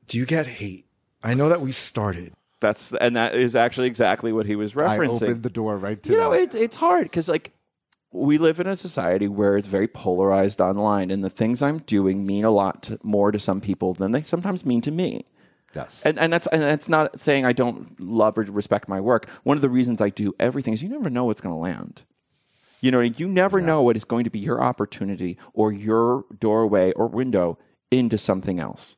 Do you get hate? I know that we started. That's and that is actually exactly what he was referencing. I opened the door right to you know, that. it's it's hard because like we live in a society where it's very polarized online, and the things I'm doing mean a lot to, more to some people than they sometimes mean to me. Yes. And and that's and that's not saying I don't love or respect my work. One of the reasons I do everything is you never know what's going to land. You know, you never know what is going to be your opportunity or your doorway or window into something else,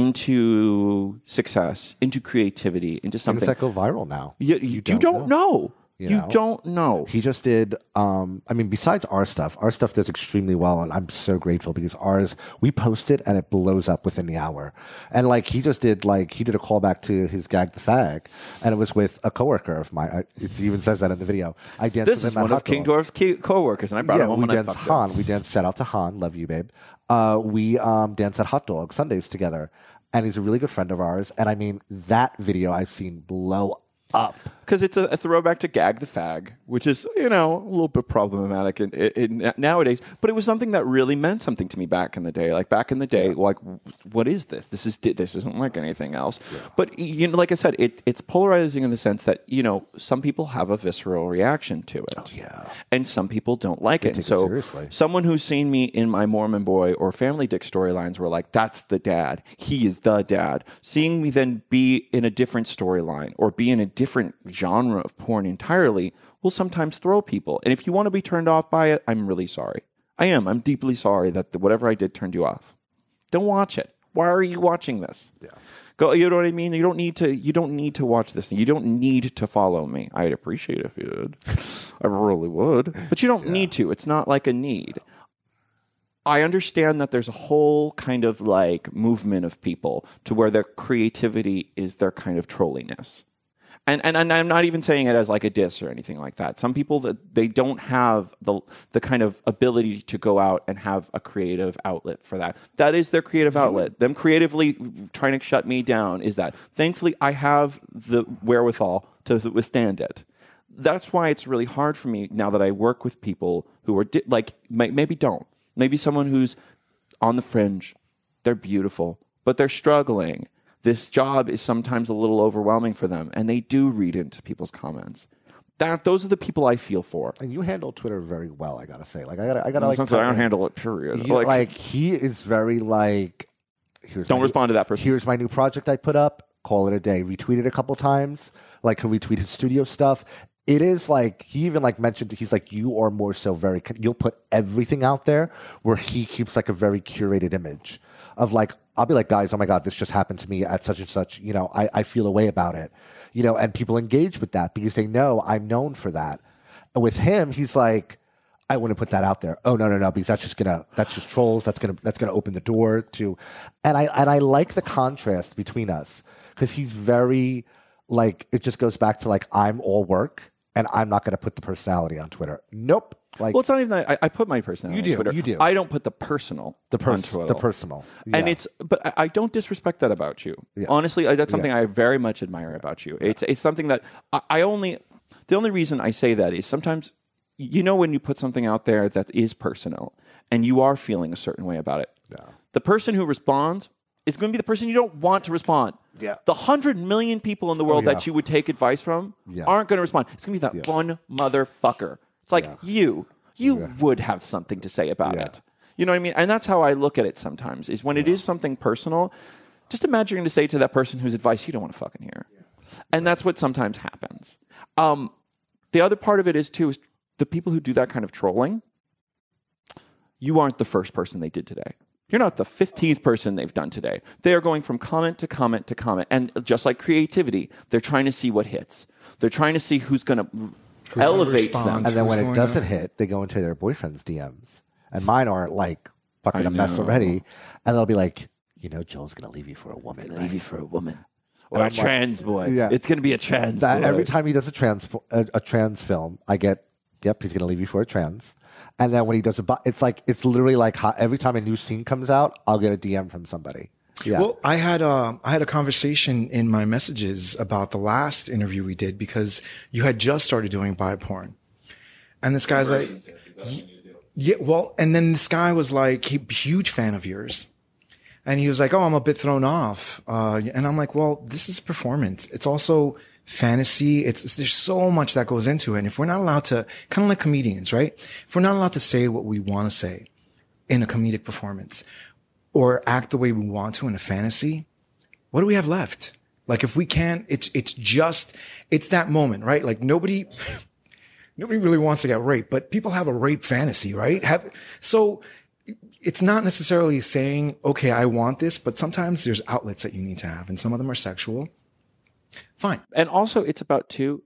into success, into creativity, into Things something. that go viral now. you, you, you don't, know. You You, know? don't know. He just did. Um, I mean, besides our stuff, our stuff does extremely well, and I'm so grateful because ours we post it and it blows up within the hour. And like he just did, like he did a callback to his gag the fag, and it was with a coworker of mine. It even says that in the video. I danced. This with is one of King Dwarf's co-workers, and I brought yeah, him home we danced fucked him. Han. We danced. Shout out to Han. Love you, babe. Uh, we um, danced at Hot Dog Sundays together, and he's a really good friend of ours. And I mean, that video I've seen blow up. Because it's a, a throwback to Gag the Fag, which is you know a little bit problematic in, in, in nowadays. But it was something that really meant something to me back in the day. Like back in the day, like what is this? This is this isn't like anything else. But you know, like I said, it, it's polarizing in the sense that you know some people have a visceral reaction to it, oh, yeah. and some people don't like it. take it so seriously. someone who's seen me in my Mormon Boy or Family Dick storylines were like, that's the dad. He is the dad. Seeing me then be in a different storyline or be in a different genre of porn entirely will sometimes throw people. And if you want to be turned off by it, I'm really sorry. I am. I'm deeply sorry that the, whatever I did turned you off. Don't watch it. Why are you watching this? Yeah. Go, you know what I mean? You don't need to. You don't need to watch this. You don't need to follow me. I'd appreciate it if you did. I really would, but you don't need to. It's not like a need. I understand that there's a whole kind of like movement of people to where their creativity is their kind of trolliness. And, and and I'm not even saying it as like a diss or anything like that. Some people that they don't have the the kind of ability to go out and have a creative outlet for that. That is their creative mm-hmm. outlet. Them creatively trying to shut me down is that. Thankfully, I have the wherewithal to withstand it that's why it's really hard for me now that I work with people who are di- like may- maybe don't maybe someone who's on the fringe they're beautiful but they're struggling this job is sometimes a little overwhelming for them and they do read into people's comments that those are the people I feel for And you handle Twitter very well, I gotta say. Like I gotta, I gotta like. I don't handle it period you- like, like, he is very like. Here's don't respond to that person Here's my new project I put up. Call it a day. Retweet it a couple times. Like he'll retweet his studio stuff. It is like he even like mentioned. He's like you are more so very. You'll put everything out there where he keeps like a very curated image of like I'll be like guys, oh my god, this just happened to me at such and such. You know, I I feel a way about it. You know, and people engage with that because they know I'm known for that. And with him, he's like. I wouldn't put that out there. Oh no, no, no, because that's just gonna that's just trolls. That's gonna that's gonna open the door to, and I and I like the contrast between us because he's very like it just goes back to like I'm all work and I'm not gonna put the personality on Twitter. Nope. Like well it's not even that I, I put my personal. You do, on Twitter you do. I don't put the personal the personal. the personal. and it's but I, I don't disrespect that about you honestly I- that's something i very much admire about you it's it's something that I, I only the only reason i say that is sometimes you know when you put something out there that is personal and you are feeling a certain way about it the person who responds is going to be the person you don't want to respond Yeah. the hundred million people in the world oh, yeah. that you would take advice from Yeah. aren't going to respond it's going to be that one motherfucker it's like you you would have something to say about Yeah. it you know what I mean? And that's how I look at it sometimes is when it is something personal, just imagine to say to that person whose advice you don't want to fucking hear. And that's what sometimes happens. Um, the other part of it is, too, is the people who do that kind of trolling, you aren't the first person they did today. You're not the 15th person they've done today. They are going from comment to comment to comment. And just like creativity, they're trying to see what hits. They're trying to see who's going to elevate them. and then when it doesn't up. hit, they go into their boyfriend's DMs, and mine aren't like fucking I a mess know. already, and they'll be like, you know, Joel's gonna leave you for a woman. right?" Leave you for a woman. Or a I'm like- trans boy. Yeah. It's going to be a trans that boy. every time he does a trans a, a trans film, I get, yep, he's gonna leave you for a trans. And then when he does a, bi- it's like it's literally like how, every time a new scene comes out, I'll get a DM from somebody. Yeah, Well, I had uh, I had a conversation in my messages about the last interview we did because you had just started doing bi porn, and this guy's like, yeah, well, and then this guy was like, he, huge fan of yours, and he was like, oh, I'm a bit thrown off, uh, and I'm like, well, this is performance. It's also fantasy. It's, there's so much that goes into it. And if we're not allowed to, kind of like comedians, right? If we're not allowed to say what we want to say in a comedic performance or act the way we want to in a fantasy, what do we have left? Like if we can't, it's, it's just, it's that moment, right? Like nobody, nobody really wants to get raped, but people have a rape fantasy, right? Have, so it's not necessarily saying, okay, I want this, but sometimes there's outlets that you need to have and some of them are sexual. Fine. And also, it's about two.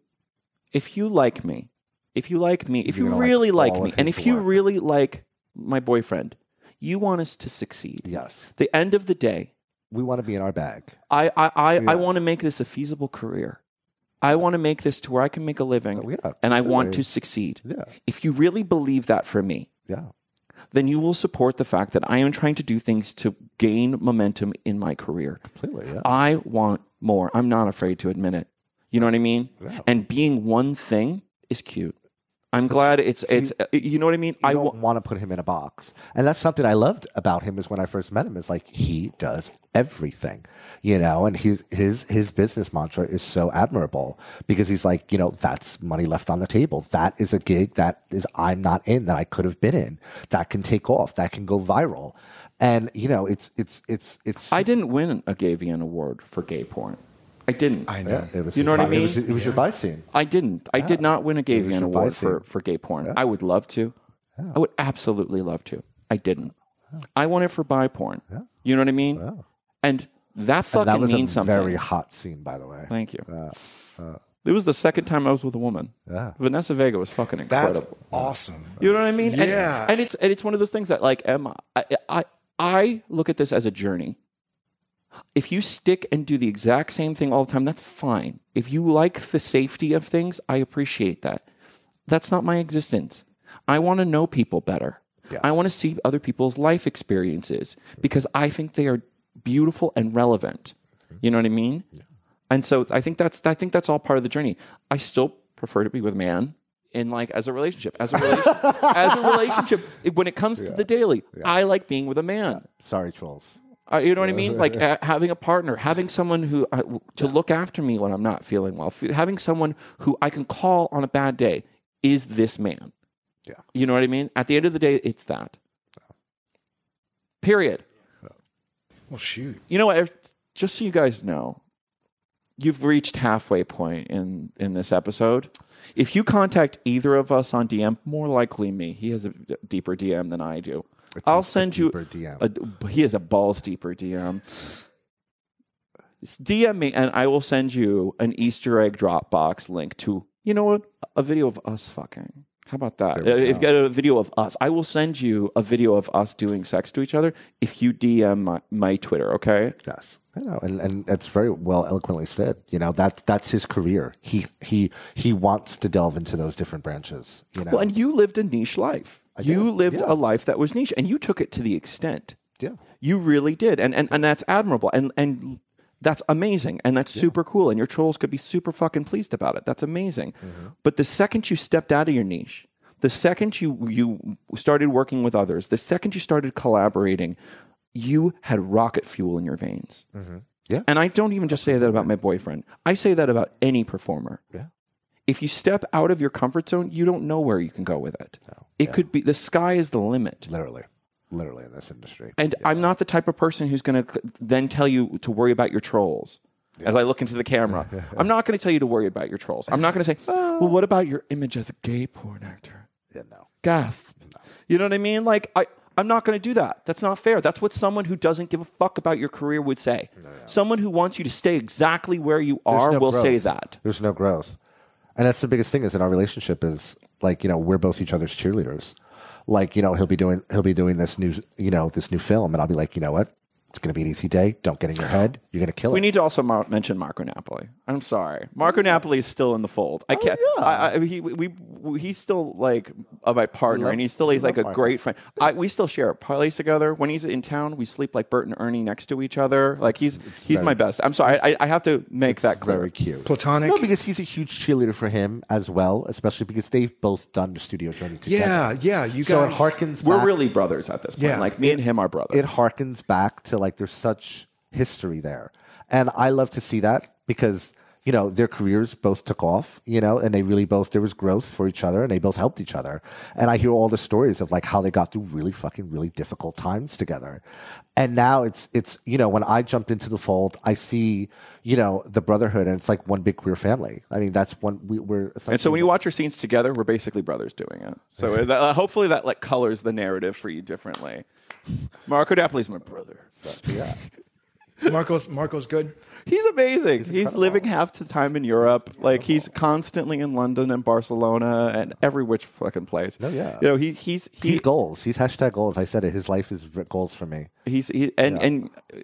If you like me, if you like me, if You're you gonna like really like, me, and if you really like my boyfriend, you want us to succeed. Yes. The end of the day, We want to be in our bag. I I I, Yeah. I want to make this a feasible career. I want to make this to where I can make a living, Oh, yeah, and I want to succeed. Yeah. If you really believe that for me, Yeah. then you will support the fact that I am trying to do things to gain momentum in my career. Completely. Yeah. I want more. I'm not afraid to admit it. You know what I mean? Yeah. And being one thing is cute. I'm glad it's it's uh, you know what I mean? I I don't wa- want to put him in a box. And that's something I loved about him is when I first met him is like he does everything. You know, and his his his business mantra is so admirable because he's like, you know, that's money left on the table. That is a gig that is I'm not in that I could have been in. That can take off, that can go viral. And you know, it's it's it's it's I didn't win a GayVN award for gay porn. I didn't. I know. yeah, it was You know what I it was, mean? it was your bi scene. I didn't. I did not win a GayVN your award for, for gay porn. I would love to. I would absolutely love to. I didn't. I won it for bi porn. You know what I mean? And that And fucking that was means a something. very hot scene, by the way. Thank you. it was the second time I was with a woman. Yeah. Vanessa Vega was fucking incredible. That's awesome. You know what I mean? And- Yeah. And, it's and it's one of those things that like Emma, I, I I look at this as a journey. If you stick and do the exact same thing all the time, that's fine. If you like the safety of things, I appreciate that. That's not my existence. I want to know people better. Yeah. I want to see other people's life experiences because I think they are beautiful and relevant. You know what I mean? Yeah. And so I think that's I think that's all part of the journey. I still prefer to be with a man in like as a relationship, as a relationship, as a relationship. When it comes to the daily, I like being with a man. Sorry, trolls. Uh, you know what I mean? Like uh, having a partner, having someone who uh, to look after me when I'm not feeling well, F- having someone who I can call on a bad day is this man. Yeah. You know what I mean? At the end of the day, it's that. Period. Well, shoot. You know what? Just so you guys know, you've reached halfway point in in this episode. If you contact either of us on DM, more likely me. He has a d- deeper DM than I do. I'll send you DM. a- he has a balls deeper DM. DM me, and I will send you an Easter egg Dropbox link to you know what a video of us fucking. How about that? If you got a video of us, I will send you a video of us doing sex to each other if you DM my, my Twitter. Okay. Yes, I know, and and that's very well eloquently said. You know that that's his career. He he he wants to delve into those different branches. You know, Well, and you lived a niche life. You did, lived yeah. a life that was niche, and you took it to the extent. yeah, You really did, and and, and that's admirable, and and that's amazing, and that's super cool, and your trolls could be super fucking pleased about it. That's amazing. Mm-hmm. But the second you stepped out of your niche, the second you you started working with others, the second you started collaborating, you had rocket fuel in your veins. Mm-hmm. Yeah. And I don't even just say that about mm-hmm. my boyfriend. I say that about any performer. Yeah. If you step out of your comfort zone, you don't know where you can go with it. No. It could be the sky is the limit. literally, literally in this industry. And I'm not the type of person who's going to then tell you to worry about your trolls. As I look into the camera, I'm not going to tell you to worry about your trolls. I'm not going to say, "Well, what about your image as a gay porn actor?" yeah, no, Gasp. You know what I mean? Like I. I'm not going to do that. That's not fair. That's what someone who doesn't give a fuck about your career would say. Someone who wants you to stay exactly where you There's are no will say that. There's no growth, and that's the biggest thing is in our relationship is like you know we're both each other's cheerleaders. Like you know he'll be doing he'll be doing this new you know this new film, and I'll be like you know what it's going to be an easy day. Don't get in your head. You're going to kill We it. We need to also mention Marco Napoli. I'm sorry, Marco Napoli is still in the fold. I oh, can't. Oh, yeah. I, I, he, we, he's still like uh, my partner, love- and he's still he's like a love great friend. I, we still share a place together. When he's in town, we sleep like Bert and Ernie next to each other. Like he's he's very- my best. I'm sorry, I, I have to make that clear. Very cute. Platonic. No, because he's a huge cheerleader for him as well, especially because they've both done the studio journey together. yeah, yeah. You So it guys. harkens. We're really brothers at this point. Yeah. Like me and him are brothers. it harkens back to like there's such history there and i love to see that because you know, their careers both took off, you know, and they really both, there was growth for each other and they both helped each other. And I hear all the stories of like how they got through really fucking, really difficult times together. And now it's, it's, you know, when I jumped into the fold, I see, you know, the brotherhood and it's like one big queer family. I mean, that's one, we, we're, And so when you watch your scenes together, we're basically brothers doing it. So uh, hopefully that like colors the narrative for you differently. Marco Napoli's my brother. yeah. Marco's Marco's good. He's amazing. He's, living half the time in Europe. Like he's constantly in London and Barcelona and every which fucking place. Oh, yeah. You know, he, he's He's he's goals. He's hashtag goals. I said it. His life is goals for me. he's he, and and uh,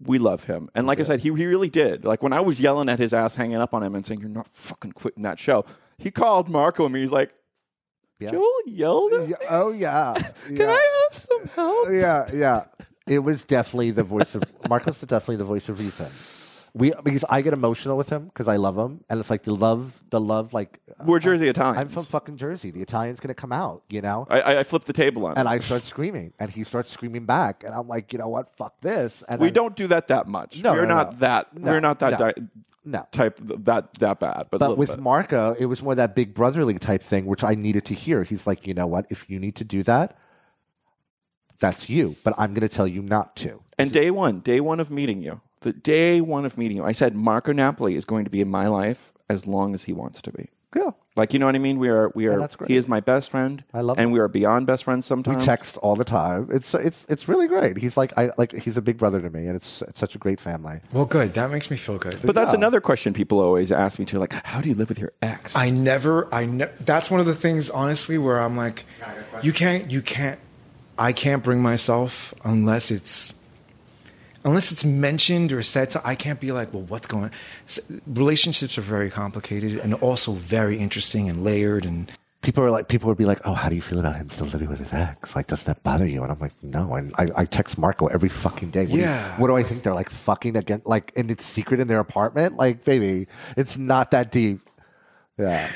we love him. And like I said, he he really did. Like when I was yelling at his ass, hanging up on him, and saying you're not fucking quitting that show. He called Marco and me. He's like, Yeah. Joel yelled at me. Oh yeah. Can I have some help? yeah, yeah. It was definitely the voice of Marcos. is definitely the voice of reason. We because I get emotional with him because I love him, and it's like the love, the love. Like We're Jersey Italians. I'm from fucking Jersey. The Italian's gonna come out, you know. I, I- I flipped the table on. and him. I start screaming, and he starts screaming back, and I'm like, you know what? Fuck this. And we then- don't do that that much. No, we're no, not no. that. No, we're not that no. di- No. type that that bad. But, But with bit. Marco, it was more that big brotherly type thing, which I needed to hear. He's like, you know what? If you need to do that, that's you. But I'm going to tell you not to. And day one, day one of meeting you, the day one of meeting you, I said Marco Napoli is going to be in my life as long as he wants to be. Yeah. Like you know what I mean? We are we are. that's great. He is my best friend. I love and him. we are beyond best friends. Sometimes we text all the time. It's it's it's really great. He's like I like he's a big brother to me, and it's, it's such a great family. Well, good. That makes me feel good. But that's Yeah. another question people always ask me too. Like, how do you live with your ex? I never, I ne- that's one of the things, honestly, where I'm like, you can't, you can't, I can't bring myself unless it's, unless it's mentioned or said. To, I can't be like, well, what's going? S relationships are very complicated and also very interesting and layered. And People are like people would be like, "Oh, how do you feel about him still living with his ex? Like, doesn't that bother you?" And I'm like, "No." And I, I text Marco every fucking day. What do you- Yeah. what do I think they're like fucking again? Like, and it's secret in their apartment. Like, baby, it's not that deep. Yeah.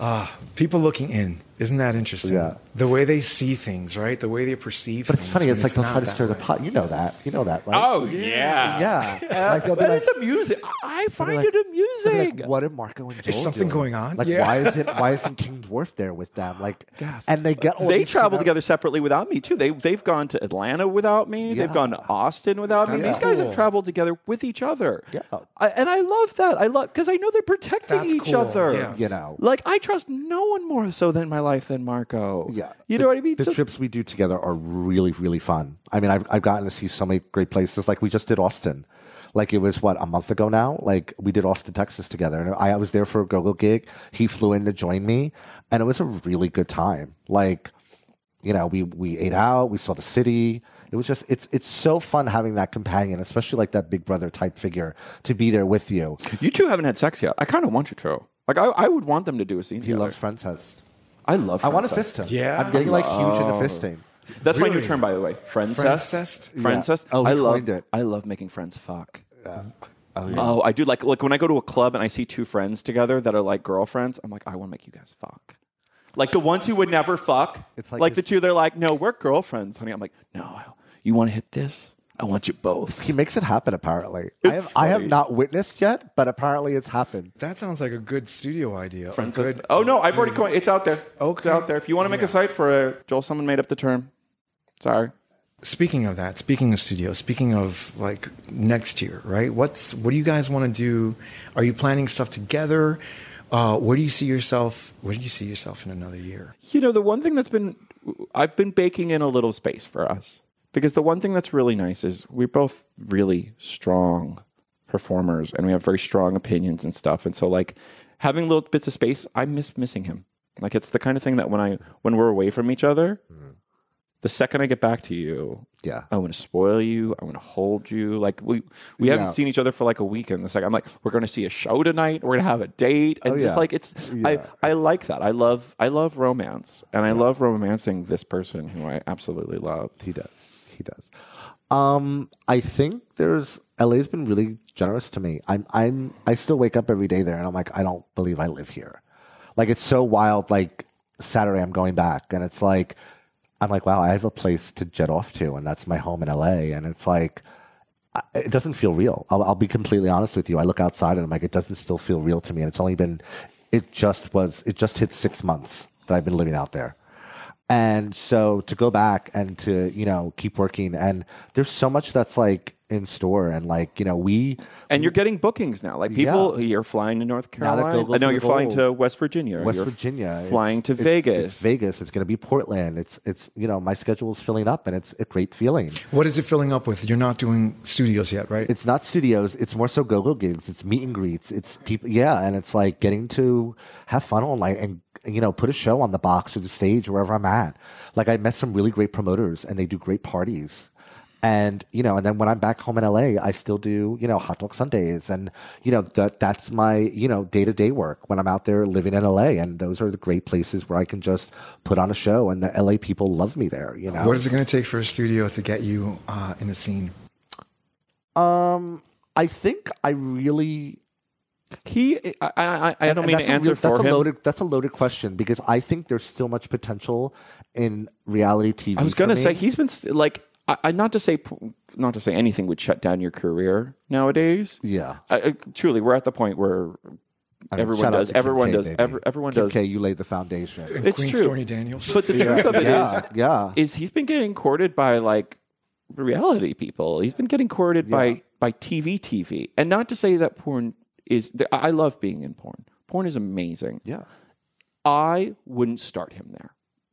Ah, people looking in, isn't that interesting? Yeah. The way they see things, right? The way they perceive. But it's things funny. It's like they'll not try to that stir the pot. You know that. You know that, right? oh yeah, yeah. Like they'll but like, it's amusing. I find like- it amusing. like, what did Marco and Joel Is something doing? going on? Like, Yeah. why isn't why isn't King Dwarf there with them? Like, Yes. and they get all they travel scenar- together separately without me too. They they've gone to Atlanta without me. Yeah. They've gone to Austin without me. That's These guys cool. have traveled together with each other. Yeah. I, and I love that. I love because I know they're protecting That's each cool. other. Yeah. You know. Like I trust no one more so than my life than Marco. Yeah. you The- know what I mean. The So- trips we do together are really, really fun. I mean, I've, I've gotten to see so many great places. Like we just did Austin. Like it was what a month ago now. Like we did Austin, Texas together, and I was there for a go-go gig. He flew in to join me, and it was a really good time. Like, you know, we we ate out, we saw the city. It was just it's it's so fun having that companion, especially like that big brother type figure to be there with you. you two haven't had sex yet. I kind of want you to. Like I, I would want them to do a scene. He together. loves friend test. I love. I want to friend fist him. Yeah. I'm getting like huge into fisting. That's my new term, by the way. Friend Friend cest. cest? Friend Yeah. Oh, I love. it. I love making friends fuck. Oh, oh, yeah. Oh, I do like like when I go to a club and I see two friends together that are like girlfriends. I'm like, I want to make you guys fuck. Like the ones who would never fuck. It's like, like the two. They're like, no, we're girlfriends, honey. I'm like, no, you want to hit this? I want you both. He makes it happen. Apparently, I have, I have not witnessed yet, but apparently it's happened. That sounds like a good studio idea. A Friend good, cest. Oh no, I've already coined. It's out there. Okay. It's out there. If you want to make a site for it, Joel, someone made up the term. Sorry. Speaking of that, speaking of studio, speaking of like next year, right? What's what do you guys want to do? Are you planning stuff together? Uh, where do you see yourself? Where do you see yourself in another year? You know, the one thing that's been, I've been baking in a little space for us because the one thing that's really nice is we're both really strong performers and we have very strong opinions and stuff. And so, like, having little bits of space, I miss missing him. Like, it's the kind of thing that when I, when we're away from each other, mm-hmm. the second I get back to you, Yeah. I want to spoil you. I want to hold you. Like we we Yeah. haven't seen each other for like a week, and the second I'm like, we're going to see a show tonight. We're going to have a date, and Oh, just yeah. like it's Yeah. I I like that. I love I love romance, and I love romancing this person who I absolutely love. He does. He does. Um, I think there's LA's been really generous to me. I'm I'm I still wake up every day there and I'm like, I don't believe I live here. Like it's so wild, like Saturday I'm going back and it's like I'm like, wow, I have a place to jet off to and that's my home in LA. And it's like it doesn't feel real. I'll, I'll be completely honest with you. I look outside and I'm like, it doesn't still feel real to me. And it's only been, it just was, it just hit six months that I've been living out there. And so to go back and to, you know, keep working and there's so much that's like in store and like, you know, we, And you're getting bookings now. Like people, you're flying to North Now that Carolina. Go Go I know you're the flying to West Virginia. West You're Virginia, flying it's- to it's- Vegas. It's Vegas. It's going to be Portland. It's it's you know my schedule is filling up, and it's a great feeling. What is it filling up with? You're not doing studios yet, right? It's not studios. It's more so go-go gigs. It's meet and greets. It's people. Yeah, and it's like getting to have fun all night and you know put a show on the box or the stage wherever I'm at. Like I met some really great promoters, and they do great parties. And you know, and then when I'm back home in LA, I still do you know hot dog Sundays, and you know that that's my you know day to day work when I'm out there living in LA, and those are the great places where I can just put on a show, and the LA people love me there. You know, what is it going to take for a studio to get you uh, in a scene? um, I think I really He, I, I, I I don't And mean to that's a answer real- for that's him. A loaded, that's a loaded question because I think there's still much potential in reality TV. I was going to say he's been s- like, I, I not to say, not to say anything would shut down your career nowadays. yeah. I, I, truly, we're at the point where I mean, everyone does. to Everyone K, does. baby. Every, everyone Kim does. K, you laid the foundation. And It's Queen true. Stormy Daniels. But the truth of it is, yeah, yeah. is he's been getting courted by like reality people. He's been getting courted Yeah. by by TV, TV, and not to say that porn is. I love being in porn. Porn is amazing. yeah, I wouldn't start him there.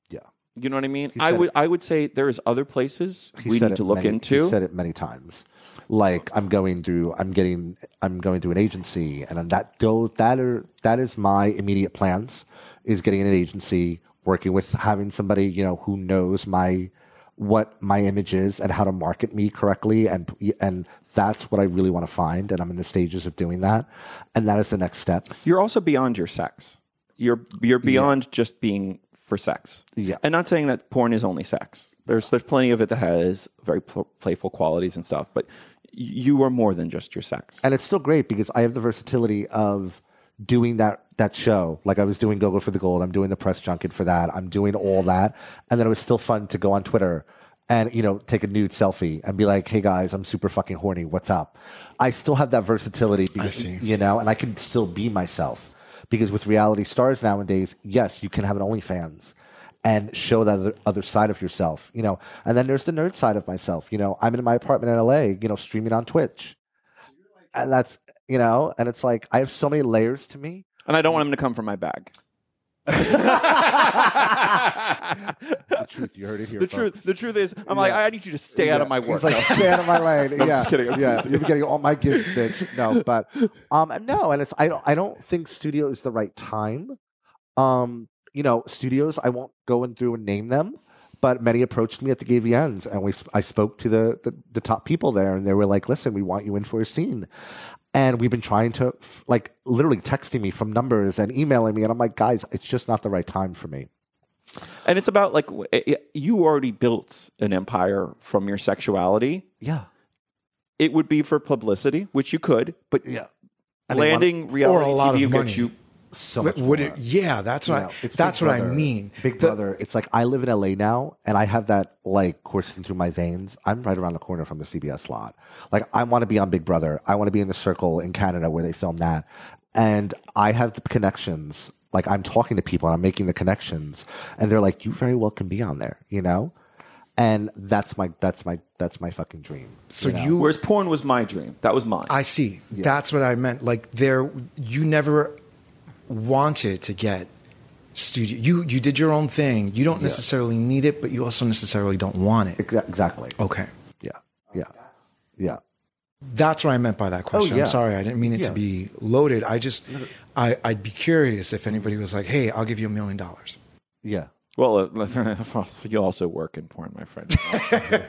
yeah. You know what I mean? I would. it. I would say there is other places He we need to look many- into. He said it many times. Like I'm going through, I'm getting, I'm going through an agency, and that though that are that is my immediate plans is getting an agency, working with having somebody you know who knows my what my image is and how to market me correctly, and and that's what I really want to find, and I'm in the stages of doing that, and that is the next step. You're also beyond your sex. You're you're beyond just being for sex. Yeah. And not saying that porn is only sex. There's there's plenty of it that has very pl- playful qualities and stuff, but you are more than just your sex. and it's still great because I have the versatility of doing that that show. Like I was doing Go Go for the Gold, I'm doing the press junket for that, I'm doing all that, and then it was still fun to go on Twitter and you know take a nude selfie and be like, "Hey guys, I'm super fucking horny. What's up?" I still have that versatility. Because. You know, and I can still be myself because with reality stars nowadays, yes, you can have an OnlyFans. And show that other, other side of yourself, you know. And then there's the nerd side of myself, you know. I'm in my apartment in LA, you know, streaming on Twitch and that's you know, and it's like I have so many layers to me. And I don't want him to come from my bag. The truth, you heard it here. The truth, the truth is, I'm like, I need you to stay out of my work. He's like, stay out of my lane. yeah, just kidding, I'm yeah, teasing. you're getting all my gigs, bitch. No, but um, no, and it's I don't I don't think studio is the right time. Um, you know, studios I won't go in through and name them, but many approached me at the GayVNs, and we I spoke to the, the the top people there, and they were like, "Listen, we want you in for a scene." And we've been trying to, f- like, literally texting me from numbers and emailing me. And I'm like, guys, it's just not the right time for me. and it's about like w- it- it- you already built an empire from your sexuality. Yeah. It would be for publicity, which you could, but Yeah. And they want landing reality Or a lot TV money. you. So much would more. it? Yeah, that's what. You know, I, it's that's Big what I mean. Big The- Brother. It's like I live in LA now, and I have that like coursing through my veins. I'm right around the corner from the CBS lot. Like I want to be on Big Brother. I want to be in the circle in Canada where they film that, and I have the connections. Like I'm talking to people and I'm making the connections, and they're like, "You very well can be on there," you know. And that's my that's my that's my fucking dream. So know? you, Whereas porn was my dream. That was mine. I see. That's what I meant. Like there, you never wanted to get studio. You you did your own thing. You don't necessarily need it, but you also necessarily don't want it. Exactly. Okay, Yeah. Yeah. Yeah. that's what I meant by that oh, question. Oh, yeah. I'm sorry, I didn't mean it Yeah. to be loaded. I just, I, I'd be curious if anybody was like, "Hey, I'll give you a million dollars." Yeah. Well, uh, you also work in porn, my friend.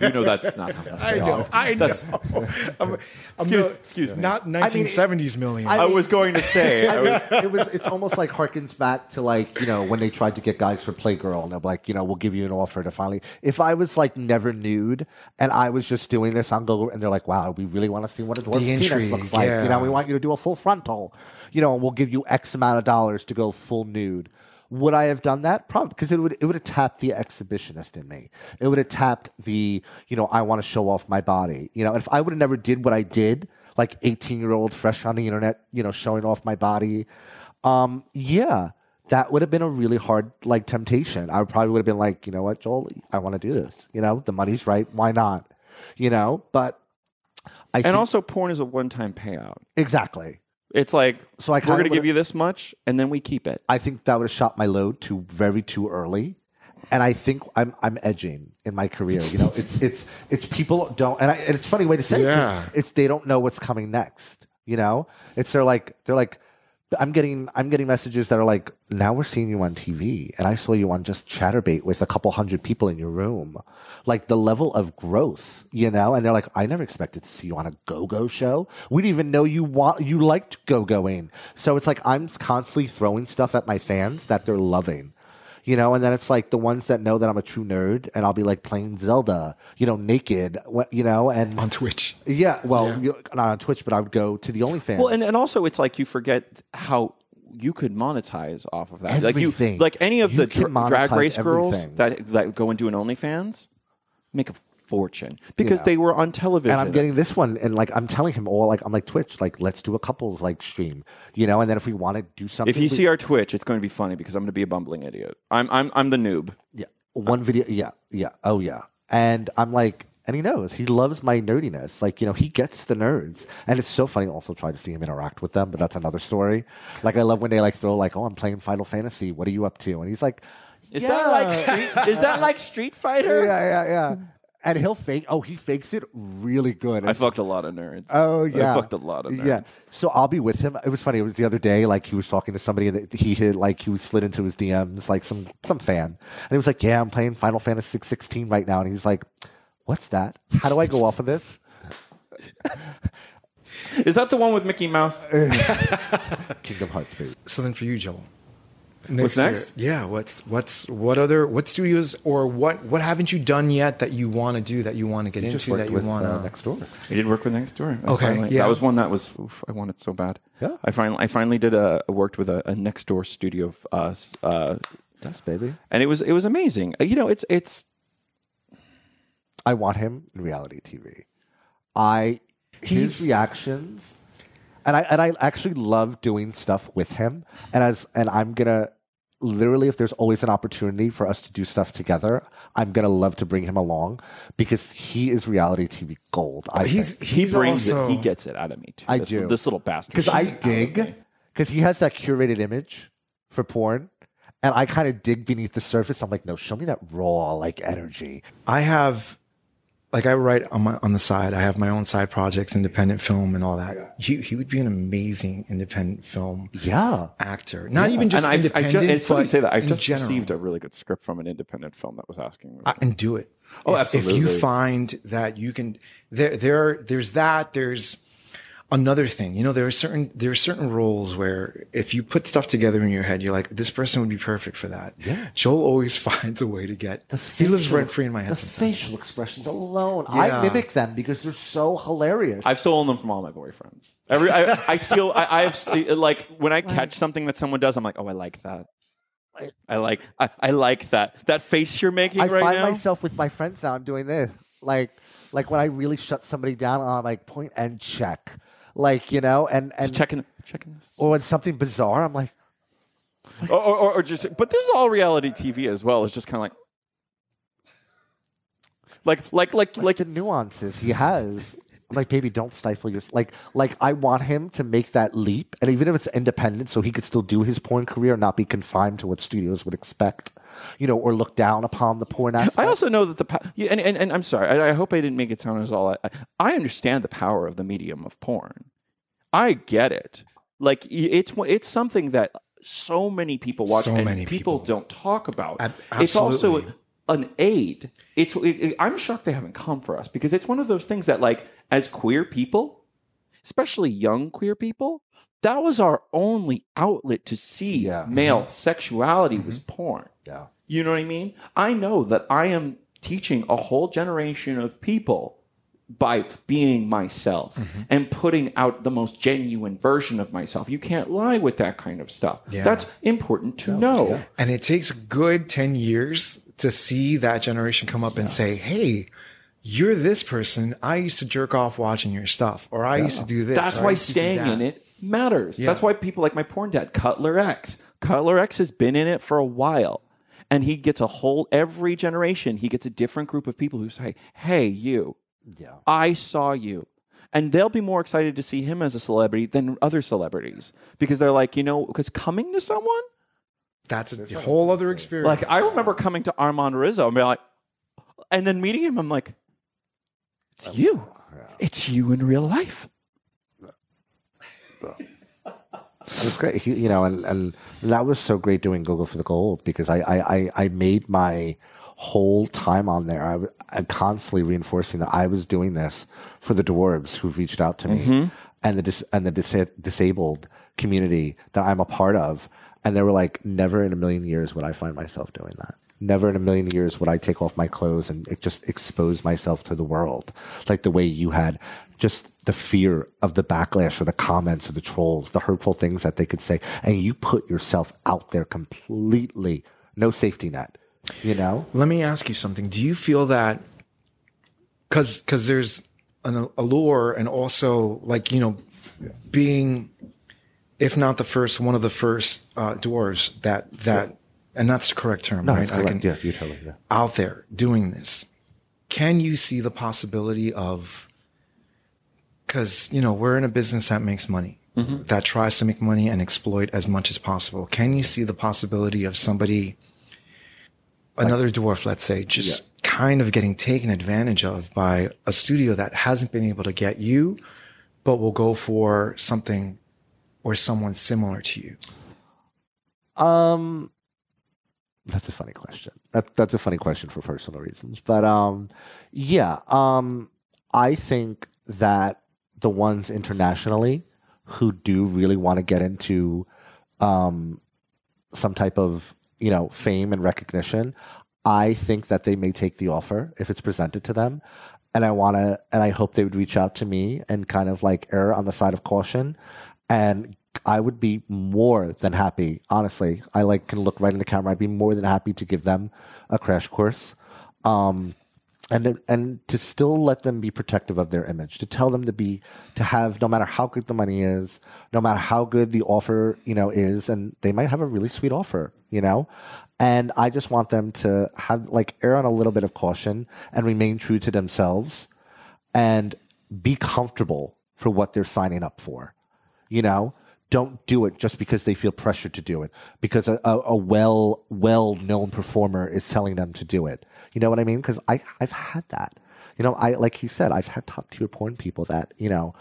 you know that's not how that's I know, I know. I'm, I'm Excuse- no- excuse me. Not 1970s million. I was going to say. I I was, it was it's almost like harkens back to like you know when they tried to get guys for Playgirl and they're like you know we'll give you an offer to finally if I was like never nude and I was just doing this on Google and they're like wow we really want to see what a dwarf's penis looks like you know we want you to do a full frontal you know we'll give you X amount of dollars to go full nude Would I have done that? Probably because it would it would have tapped the exhibitionist in me. It would have tapped the you know I want to show off my body. You know, if I would have never did what I did, like eighteen year old fresh on the internet, you know, showing off my body. Um, yeah, that would have been a really hard like temptation. I probably would have been like, you know what, Joel, I want to do this. You know, the money's right. Why not? You know, but I And also, porn is a one-time payout. exactly. It's like So I we're going to give you this much, and then we keep it. I think that would have shot my load too very too early. And I think I'm I'm edging in my career. You know, it's it's it's people don't and, I, and it's a funny way to say it 'cause Yeah. it's they don't know what's coming next. You know, it's they're like they're like I'm getting I'm getting messages that are like now we're seeing you on TV and I saw you on just Chaturbate with a couple hundred people in your room, like the level of growth, you know. And they're like, I never expected to see you on a go go show. We didn't even know you want you liked go going. So it's like I'm constantly throwing stuff at my fans that they're loving you know, and then it's like the ones that know that I'm a true nerd, and I'll be like playing Zelda, you know, naked, you know, and on Twitch. yeah, well, Yeah. not on Twitch, but I would go to the OnlyFans. Well, and, and also it's like you forget how you could monetize off of that. Like you, Everything. like any of You the dra- drag monetize race girls that that go and do an OnlyFans make a fortune because Yeah. they were on television. and I'm getting this one, and like I'm telling him all, like I'm like Twitch, like let's do a couples like stream, you know, and then if we want to do something, if you we- see our Twitch, it's going to be funny because I'm going to be a bumbling idiot. I'm I'm I'm the noob. yeah, one video, yeah, yeah, oh yeah, and I'm like. And he knows he loves my nerdiness. Like you know, he gets the nerds, and it's so funny. Also, try to see him interact with them, but that's another story. Like I love when they like throw like, "Oh, I'm playing Final Fantasy. What are you up to?" And he's like, Is "Yeah." that like Street? Is that like Street Fighter? yeah, yeah, yeah. And he'll fake. Oh, he fakes it really good. I fucked a lot of nerds. Oh yeah, I fucked a lot of nerds. Yeah. So I'll be with him. It was funny. It was the other day. Like he was talking to somebody that he had like he was slid into his DMs, like some some fan, and he was like, "Yeah, I'm playing Final Fantasy 16 right now," and he's like, "What's that? How do I go off of this?" Is that the one with Mickey Mouse? Kingdom Hearts, baby. So then for you, Joel. What's year- next? yeah. What's what's what other what studios or what what haven't you done yet that you want to do that you want to get Just into that you with want uh, to next door. I did work with Next Door. I Okay, finally- yeah. that was one that was oof, I wanted so bad. Yeah. I finally I finally did a worked with a, a Next Door studio of us, uh, Yes, baby. and it was it was amazing. Uh, You know, it's it's I want him in reality TV. I his He's- reactions, and I and I actually love doing stuff with him. And as and I'm gonna literally, if there's always an opportunity for us to do stuff together, I'm gonna love to bring him along because he is reality TV gold. I he's think. he he's brings also, it. He gets it out of me too. I this, do. This little bastard. because I He's out of dig because he has that curated image for porn. And I kind of dig beneath the surface. I'm like, no, show me that raw like energy. I have like I write on my on the side. I have my own side projects, independent film, and all that. He he would be an amazing independent film Yeah. actor. Not even just and I've, I've just, it's funny you say that. I've just general. received a really good script from an independent film that was asking me. Uh, and do it. Oh, if, If you find that you can, there, there, there's that. There's another thing. You know, there are certain there are certain roles where if you put stuff together in your head, you're like, this person would be perfect for that. Yeah. Joel always finds a way to get. he lives facial- rent free in my head. The sometimes. facial expressions alone, I mimic them because they're so hilarious. I've stolen them from all my boyfriends. Every I, I steal. I, I have like when I catch something that someone does, I'm like, oh, I like that. I like. I, I like that. That face you're making right? I right find now. myself with my friends now. I'm doing this, like, like when I really shut somebody down, I'm like point and check, like you know, and and Just checking. Checking this. or when something bizarre, I'm like, or, or, or just but this is all reality tv as well it's just kind of like like like like like like the nuances he has. I'm like, baby, don't stifle your like. Like, I want him to make that leap, and even if it's independent, so he could still do his porn career, not be confined to what studios would expect, you know, or look down upon the porn aspect. I also know that the pow- yeah, and, and and I'm sorry. I, I hope I didn't make it sound as all. I, I understand the power of the medium of porn. I get it. Like it's it's something that so many people watch So and many people, people. don't talk about. Ab- it's also an aid. It's it, it- I'm shocked they haven't come for us because it's one of those things that like as queer people, especially young queer people, that was our only outlet to see Yeah. Mm-hmm. male sexuality was mm-hmm. porn. yeah. You know what I mean? I know that I am teaching a whole generation of people by being myself mm-hmm. and putting out the most genuine version of myself. You can't lie with that kind of stuff. Yeah. That's important to know. And it takes a good 10 years to see that generation come up and say, Hey, you're this person. I used to jerk off watching your stuff, or I used to do this. That's why used to do staying that." in it matters. Yeah. That's why people like my porn dad, Cutler X. Cutler X has been in it for a while. And he gets a whole, every generation, he gets a different group of people who say, Hey, you, Yeah. I saw you. And they'll be more excited to see him as a celebrity than other celebrities because they're like, you know, because coming to someone, That's a whole other experience. like I remember coming to Armand Rizzo and be like, and then meeting him, I'm like, it's you. It's you in real life. It was great. You know, and, and that was so great doing GoGo for the Gold because I, I, I, I made my whole time on there. I, w- I constantly reinforcing that I was doing this for the dwarves who've reached out to me mm-hmm. and the dis, and the dis- disabled community that I'm a part of. And they were like, never in a million years would I find myself doing that. Never in a million years would I take off my clothes and just expose myself to the world like the way you had. Just the fear of the backlash or the comments or the trolls, the hurtful things that they could say. And you put yourself out there completely, no safety net, you know? Let me ask you something. Do you feel that because because there's an allure and also like you know being if not the first one of the first uh, dwarves that that and that's the correct term No, right? it's correct. can yeah, you totally, yeah. out there doing this. Can you see the possibility of because you know we're in a business that makes money that tries to make money and exploit as much as possible. Can you see the possibility of somebody another dwarf let's say just kind of getting taken advantage of by a studio that hasn't been able to get you but will go for something or someone similar to you? Um, that's a funny question. That that's a funny question for personal reasons, but um, yeah. Um, I think that the ones internationally who do really want to get into um some type of you know fame and recognition, I think that they may take the offer if it's presented to them. And I want to, and I hope they would reach out to me and kind of like err on the side of caution. And I would be more than happy, honestly. I like can look right in the camera. I'd be more than happy to give them a crash course. Um, and and to still let them be protective of their image to tell them to be to have no matter how good the money is no matter how good the offer you know is and they might have a really sweet offer you know and i just want them to have like err on a little bit of caution and remain true to themselves and be comfortable for what they're signing up for you know don't do it just because they feel pressured to do it because a, a, well well known performer is telling them to do it you know what i mean because i i've had that you know i like he said i've had top tier porn people that you know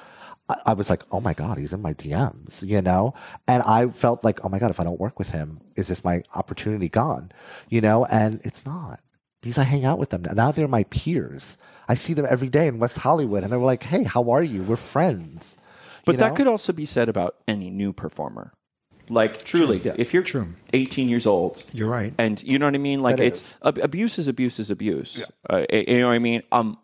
I, was like oh my god he's in my dms you know and i felt like oh my god if i don't work with him is this my opportunity gone you know and it's not because I hang out with them. Now they're my peers. I see them every day in West Hollywood, and they're like, "Hey, how are you? We're friends." But that know? could also be said about any new performer. Like truly, if you're True. 18 years old, you're right and you know what I mean. Like That it's ab- abuse is abuse is abuse. Uh, you know what I mean. Um,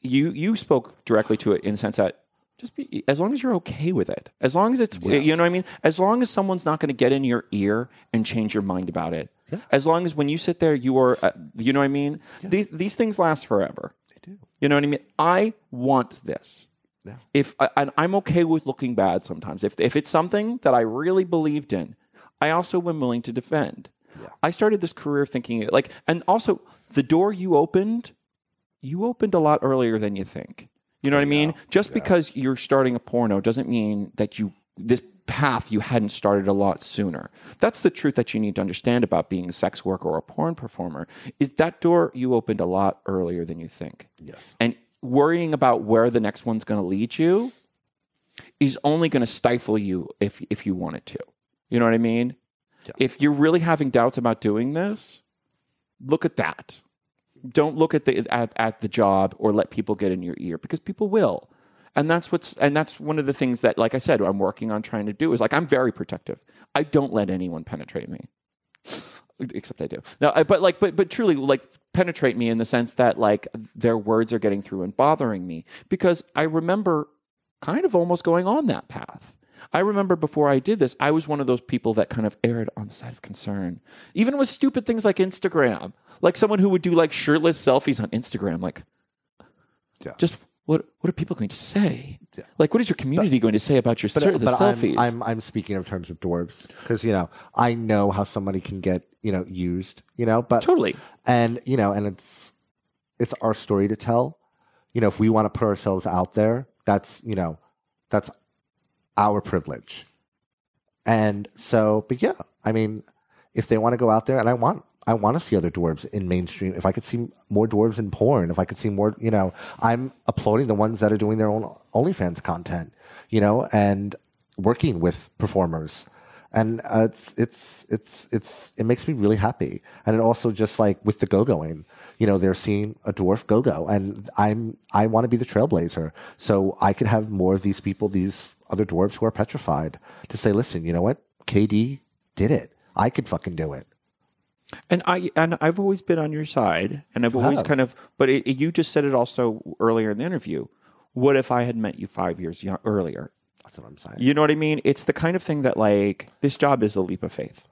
you you spoke directly to it in the sense that just be as long as you're okay with it, as long as it's you know what I mean. As long as someone's not going to get in your ear and change your mind about it. As long as when you sit there, you are, uh, you know what I mean. These these things last forever. They do. You know what I mean. I want this. If I- and I'm okay with looking bad sometimes. If if it's something that I really believed in, I also am willing to defend. I started this career thinking like, and also the door you opened, you opened a lot earlier than you think. You know what I mean? Just because you're starting a porno doesn't mean that you this path you hadn't started a lot sooner. That's the truth that you need to understand about being a sex worker or a porn performer. Is that door you opened a lot earlier than you think? Yes. And worrying about where the next one's going to lead you is only going to stifle you if if you want it to. You know what I mean? If you're really having doubts about doing this, look at that. Don't look at the at, at the job or let people get in your ear because people will. And that's what's and that's one of the things that like I said I'm working on trying to do is like I'm very protective. I don't let anyone penetrate me. Except I do. No, I, but like, but but truly, like penetrate me in the sense that like their words are getting through and bothering me because I remember kind of almost going on that path. I remember before I did this, I was one of those people that kind of erred on the side of concern, even with stupid things like Instagram, like someone who would do like shirtless selfies on Instagram, like Yeah. just what what are people going to say? Yeah. Like, what is your community going to say about your the I'm- selfies? I'm, I'm speaking in terms of dwarves because you know I know how somebody can get you know used you know but totally. and you know and it's it's our story to tell. You know if we want to put ourselves out there that's you know that's our privilege. And so but yeah i mean if they want to go out there and i want i want to see other dwarves in mainstream. If i could see more dwarves in porn if i could see more you know i'm applauding the ones that are doing their own onlyfans content you know and working with performers and uh, it's it's it's it's it makes me really happy and it also just like with the go-going you know they're seeing a dwarf go-go and i'm i want to be the trailblazer so i could have more of these people these other dwarves who are petrified to say listen you know what kd did it i could fucking do it And I and I've always been on your side, and I've always kind of. But it, it- you just said it also earlier in the interview. What if I had met you five years earlier? That's what i'm saying You know what I mean? It's the kind of thing that like this job is a leap of faith.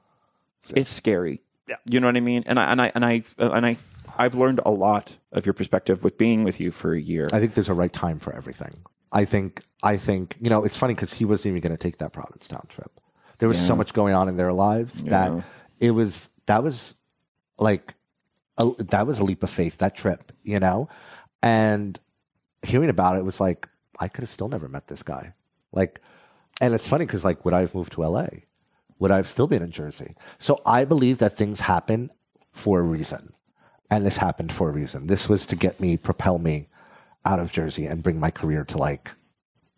It's scary. Yeah. You know what I mean? And I and I and I uh, and I I've learned a lot of your perspective with being with you for a year. I think there's a right time for everything. I think I think you know it's funny because he wasn't even going to take that Provincetown trip. There was so much going on in their lives that it was that was like a, that was a leap of faith that trip, you know. And hearing about it was like I could have still never met this guy. Like, and it's funny because like would I have moved to LA? Would I have still been in Jersey? So I believe that things happen for a reason and this happened for a reason. This was to get me, propel me out of Jersey and bring my career to like,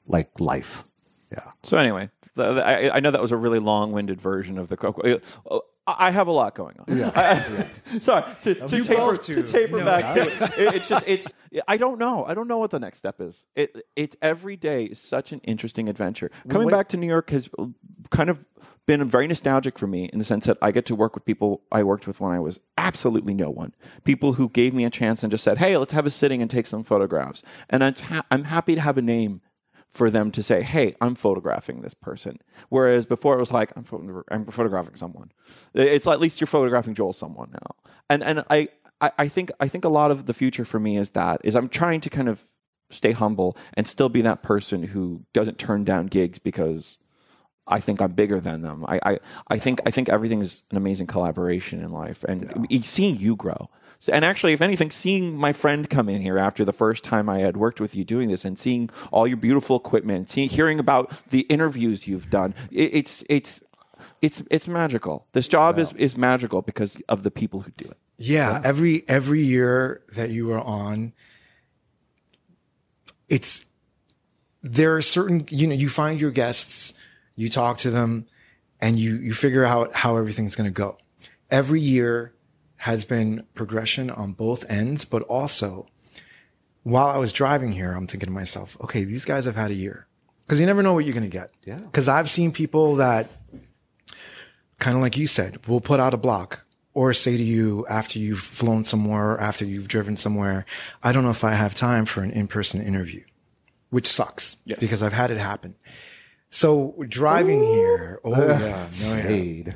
like life. Yeah. So anyway, the, the- I, I know that was a really long-winded version of the Coco. uh, I have a lot going on. Yeah. sorry to, to taper, both to taper No back to it. It- It's just it's. I don't know. I don't know what the next step is. It it's every day is such an interesting adventure. Coming wait- back to New York has kind of been very nostalgic for me in the sense that I get to work with people I worked with when I was absolutely no one. People who gave me a chance and just said, "Hey, let's have a sitting and take some photographs." And I'm ha- I'm happy to have a name for them to say, "Hey, I'm photographing this person." Whereas before it was like, "I'm, photo- I'm photographing someone." It's like, at least you're photographing Joel someone now, and and I, I I think I think a lot of the future for me is that is I'm trying to kind of stay humble and still be that person who doesn't turn down gigs because I think I'm bigger than them. I I, I think I think everything is an amazing collaboration in life, and seeing you grow. So, and actually, if anything, seeing my friend come in here after the first time I had worked with you doing this, and seeing all your beautiful equipment, seeing, hearing about the interviews you've done, it, it's it's it's it's magical. This job is is magical because of the people who do it. Yeah, every every year that you are on, it's there are certain you know you find your guests, you talk to them, and you you figure out how everything's going to go. Every year has been progression on both ends, but also while I was driving here, I'm thinking to myself, okay, these guys have had a year because you never know what you're going to get. Yeah. Because I've seen people that kind of like you said, will put out a block or say to you after you've flown somewhere, or after you've driven somewhere, I don't know if I have time for an in-person interview, which sucks Yes. because I've had it happen. So driving here, oh yeah, no, yeah. Shade.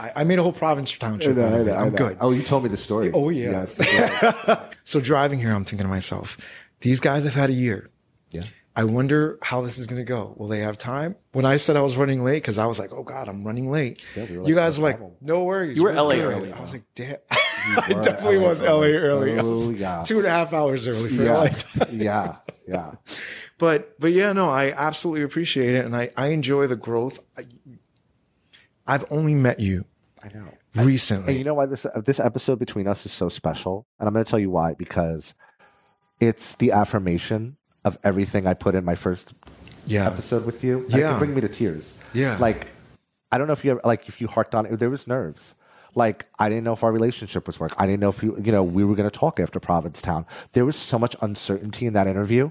I, I made a whole Provincetown trip. out of it. I'm good. Oh, you told me the story. Oh, yeah. Yes. So driving here, I'm thinking to myself, these guys have had a year. yeah. I wonder how this is going to go. Will they have time? When I said I was running late, because I was like, oh God, I'm running late. Yeah, we like, you guys no were like, problem. no worries. You were we're LA good." early, I was like, damn. I definitely LA was LA early. I Oh, yeah. Two and a half hours early for Yeah. LA. yeah. Yeah. But, but yeah, no, I absolutely appreciate it. And I, I enjoy the growth. I, I've only met you I know. recently. And you know why this uh, this episode between us is so special? And I'm going to tell you why because it's the affirmation of everything I put in my first yeah. episode with you. And It Yeah. bring me to tears. Yeah. Like I don't know if you ever like if you harked on it. There was nerves. Like I didn't know if our relationship was work. I didn't know if you you know we were going to talk after Provincetown. There was so much uncertainty in that interview,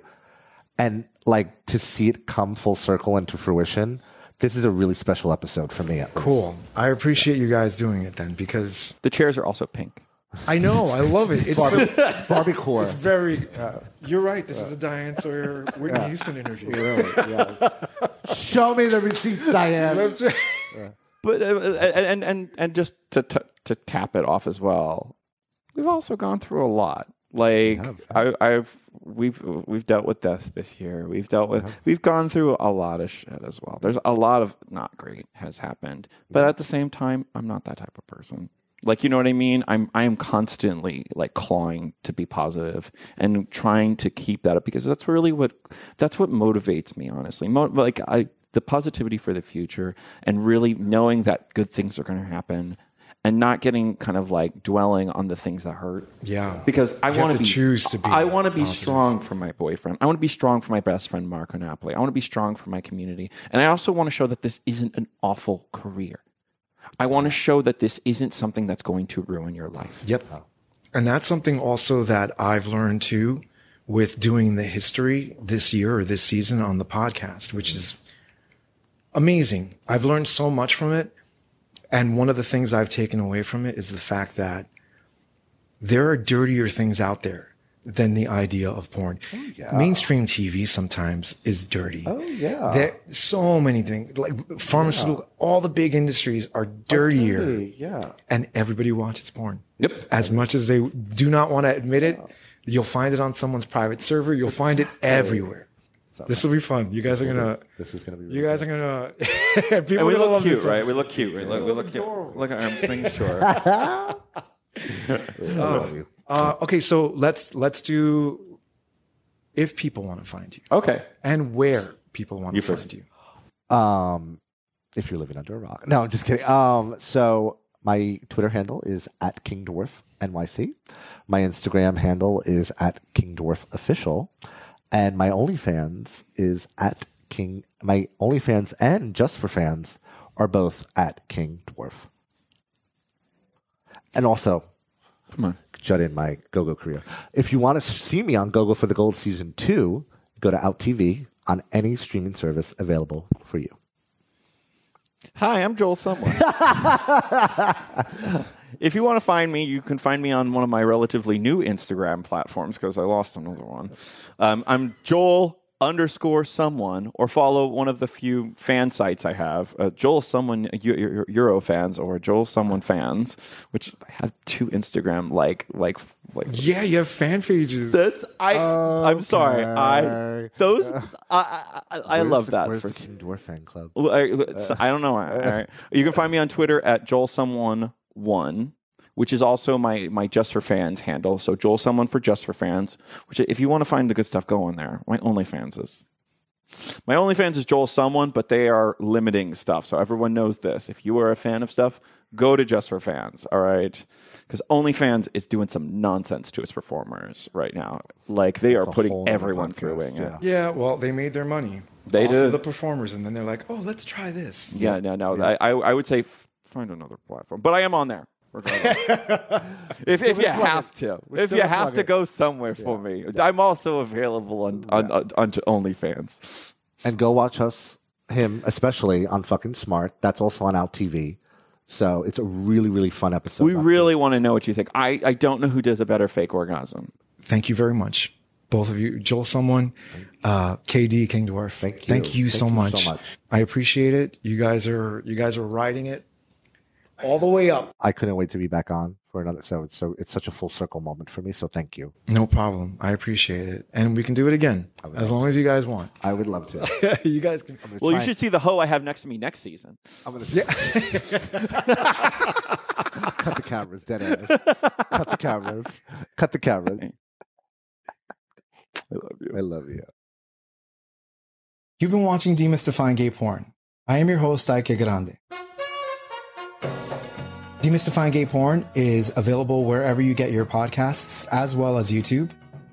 and like to see it come full circle into fruition. this is a really special episode for me. at least. Cool. I appreciate you guys doing it then because The chairs are also pink. I know I love it. It's so, Barbie core. very. Uh, you're right. This is a Diane Sawyer Whitney Houston interview. Really, yeah. Show me the receipts, Diane. Let's But uh, and and and just to, to to tap it off as well, we've also gone through a lot. Like I, I've we've we've dealt with death this year. We've dealt with uh-huh. we've gone through a lot of shit as well. There's a lot of not great has happened, but at the same time, I'm not that type of person. Like you know what I mean? I'm I am constantly like clawing to be positive and trying to keep that up because that's really what that's what motivates me. Honestly, Mo- like I the positivity for the future and really knowing that good things are going to happen and not getting kind of like dwelling on the things that hurt. Yeah. Because I want to be choose to be I want to be positive. strong for my boyfriend. I want to be strong for my best friend Marco Napoli. I want to be strong for my community. And I also want to show that this isn't an awful career. I want to show that this isn't something that's going to ruin your life. Yep. And that's something also that I've learned too with doing the history this year or this season on the podcast, which is amazing. I've learned so much from it. And one of the things I've taken away from it is the fact that there are dirtier things out there than the idea of porn. Oh, yeah. Mainstream TV sometimes is dirty. Oh yeah. There so many things like pharmaceutical, all the big industries are dirtier Yeah. and everybody watches porn. Yep. As much as they do not want to admit it, you'll find it on someone's private server. You'll find it everywhere. This will be fun. You guys are gonna. This is gonna be. You guys are gonna. people And we gonna look love cute, this right? We look cute, right? Look, we look cute. Look at arms swinging short. I love you. Uh, okay, so let's let's do. If people want to find you Okay. and where people want You to first. find you. Um, if you're living under a rock. No, I'm just kidding. Um, so my Twitter handle is at King Dwarf NYC. My Instagram handle is at King Dwarf Official, and my OnlyFans is at King. My OnlyFans and Just for Fans are both at King Dwarf. And also, Come on. shut in my GoGo career. If you want to see me on GoGo for the Gold Season 2, go to Out TV on any streaming service available for you. Hi, I'm Joel Someone. if you want to find me, you can find me on one of my relatively new Instagram platforms because I lost another one. Um, I'm Joel underscore someone, or follow one of the few fan sites I have, uh, Joel Someone Eu- Euro fans or Joel Someone fans, which I have two Instagram like like like Yeah, you have fan pages. that's I. I'm sorry. I those I I, I, love the- that. Where's for the King Dwarf fan club? I, it's- I don't know. All right. You can find me on Twitter at Joel Someone One, which is also my my Just for Fans handle. So Joel Someone for Just for Fans. Which, if you want to find the good stuff, go on there. My OnlyFans is my OnlyFans is Joel Someone, but they are limiting stuff. So everyone knows this. If you are a fan of stuff, go to Just for Fans. All right. Because OnlyFans is doing some nonsense to its performers right now. Like they are putting everyone podcast, through it. yeah. Yeah, well, they made their money. They off did. of the performers, and then they're like, "Oh, let's try this." Yeah, no, no. I, I, I would say f- find another platform, but I am on there. Regardless. if if you have to, if you have plug to it. go somewhere for me, I'm also available on on, on, on OnlyFans. And go watch us, him especially on fucking Smart. That's also on Out TV. So it's a really, really fun episode. We really want to know what you think. I, I don't know who does a better fake orgasm. Thank you very much, both of you, Joel, someone, uh, KD, King Dwarf. Thank you. Thank you, Thank so, you so much. much. I appreciate it. You guys are you guys are riding it all the way up. I couldn't wait to be back on for another. So it's so it's such a full circle moment for me. So thank you. No problem. I appreciate it, and we can do it again as long as you guys want. I would love to. you guys can. Well, you try- should see the hoe I have next to me next season. I'm gonna cut the cameras. Dead ass. cut the cameras. Cut the cameras. I love you. I love you. You've been watching Demystifying Gay Porn. I am your host, Ike Grande. Demystifying Gay Porn is available wherever you get your podcasts, as well as YouTube.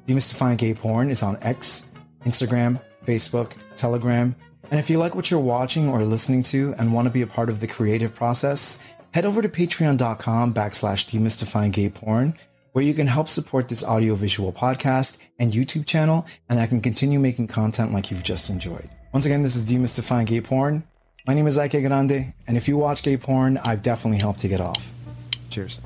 Demystifying Gay Porn is on X, Instagram, Facebook, Telegram. And if you like what you're watching or listening to and want to be a part of the creative process, head over to patreon.com backslash demystifying gay porn, where you can help support this audiovisual podcast and YouTube channel, and I can continue making content like you've just enjoyed. Once again, this is Demystifying Gay Porn. My name is Ike Grande, and if you watch gay porn, I've definitely helped you get off. Cheers.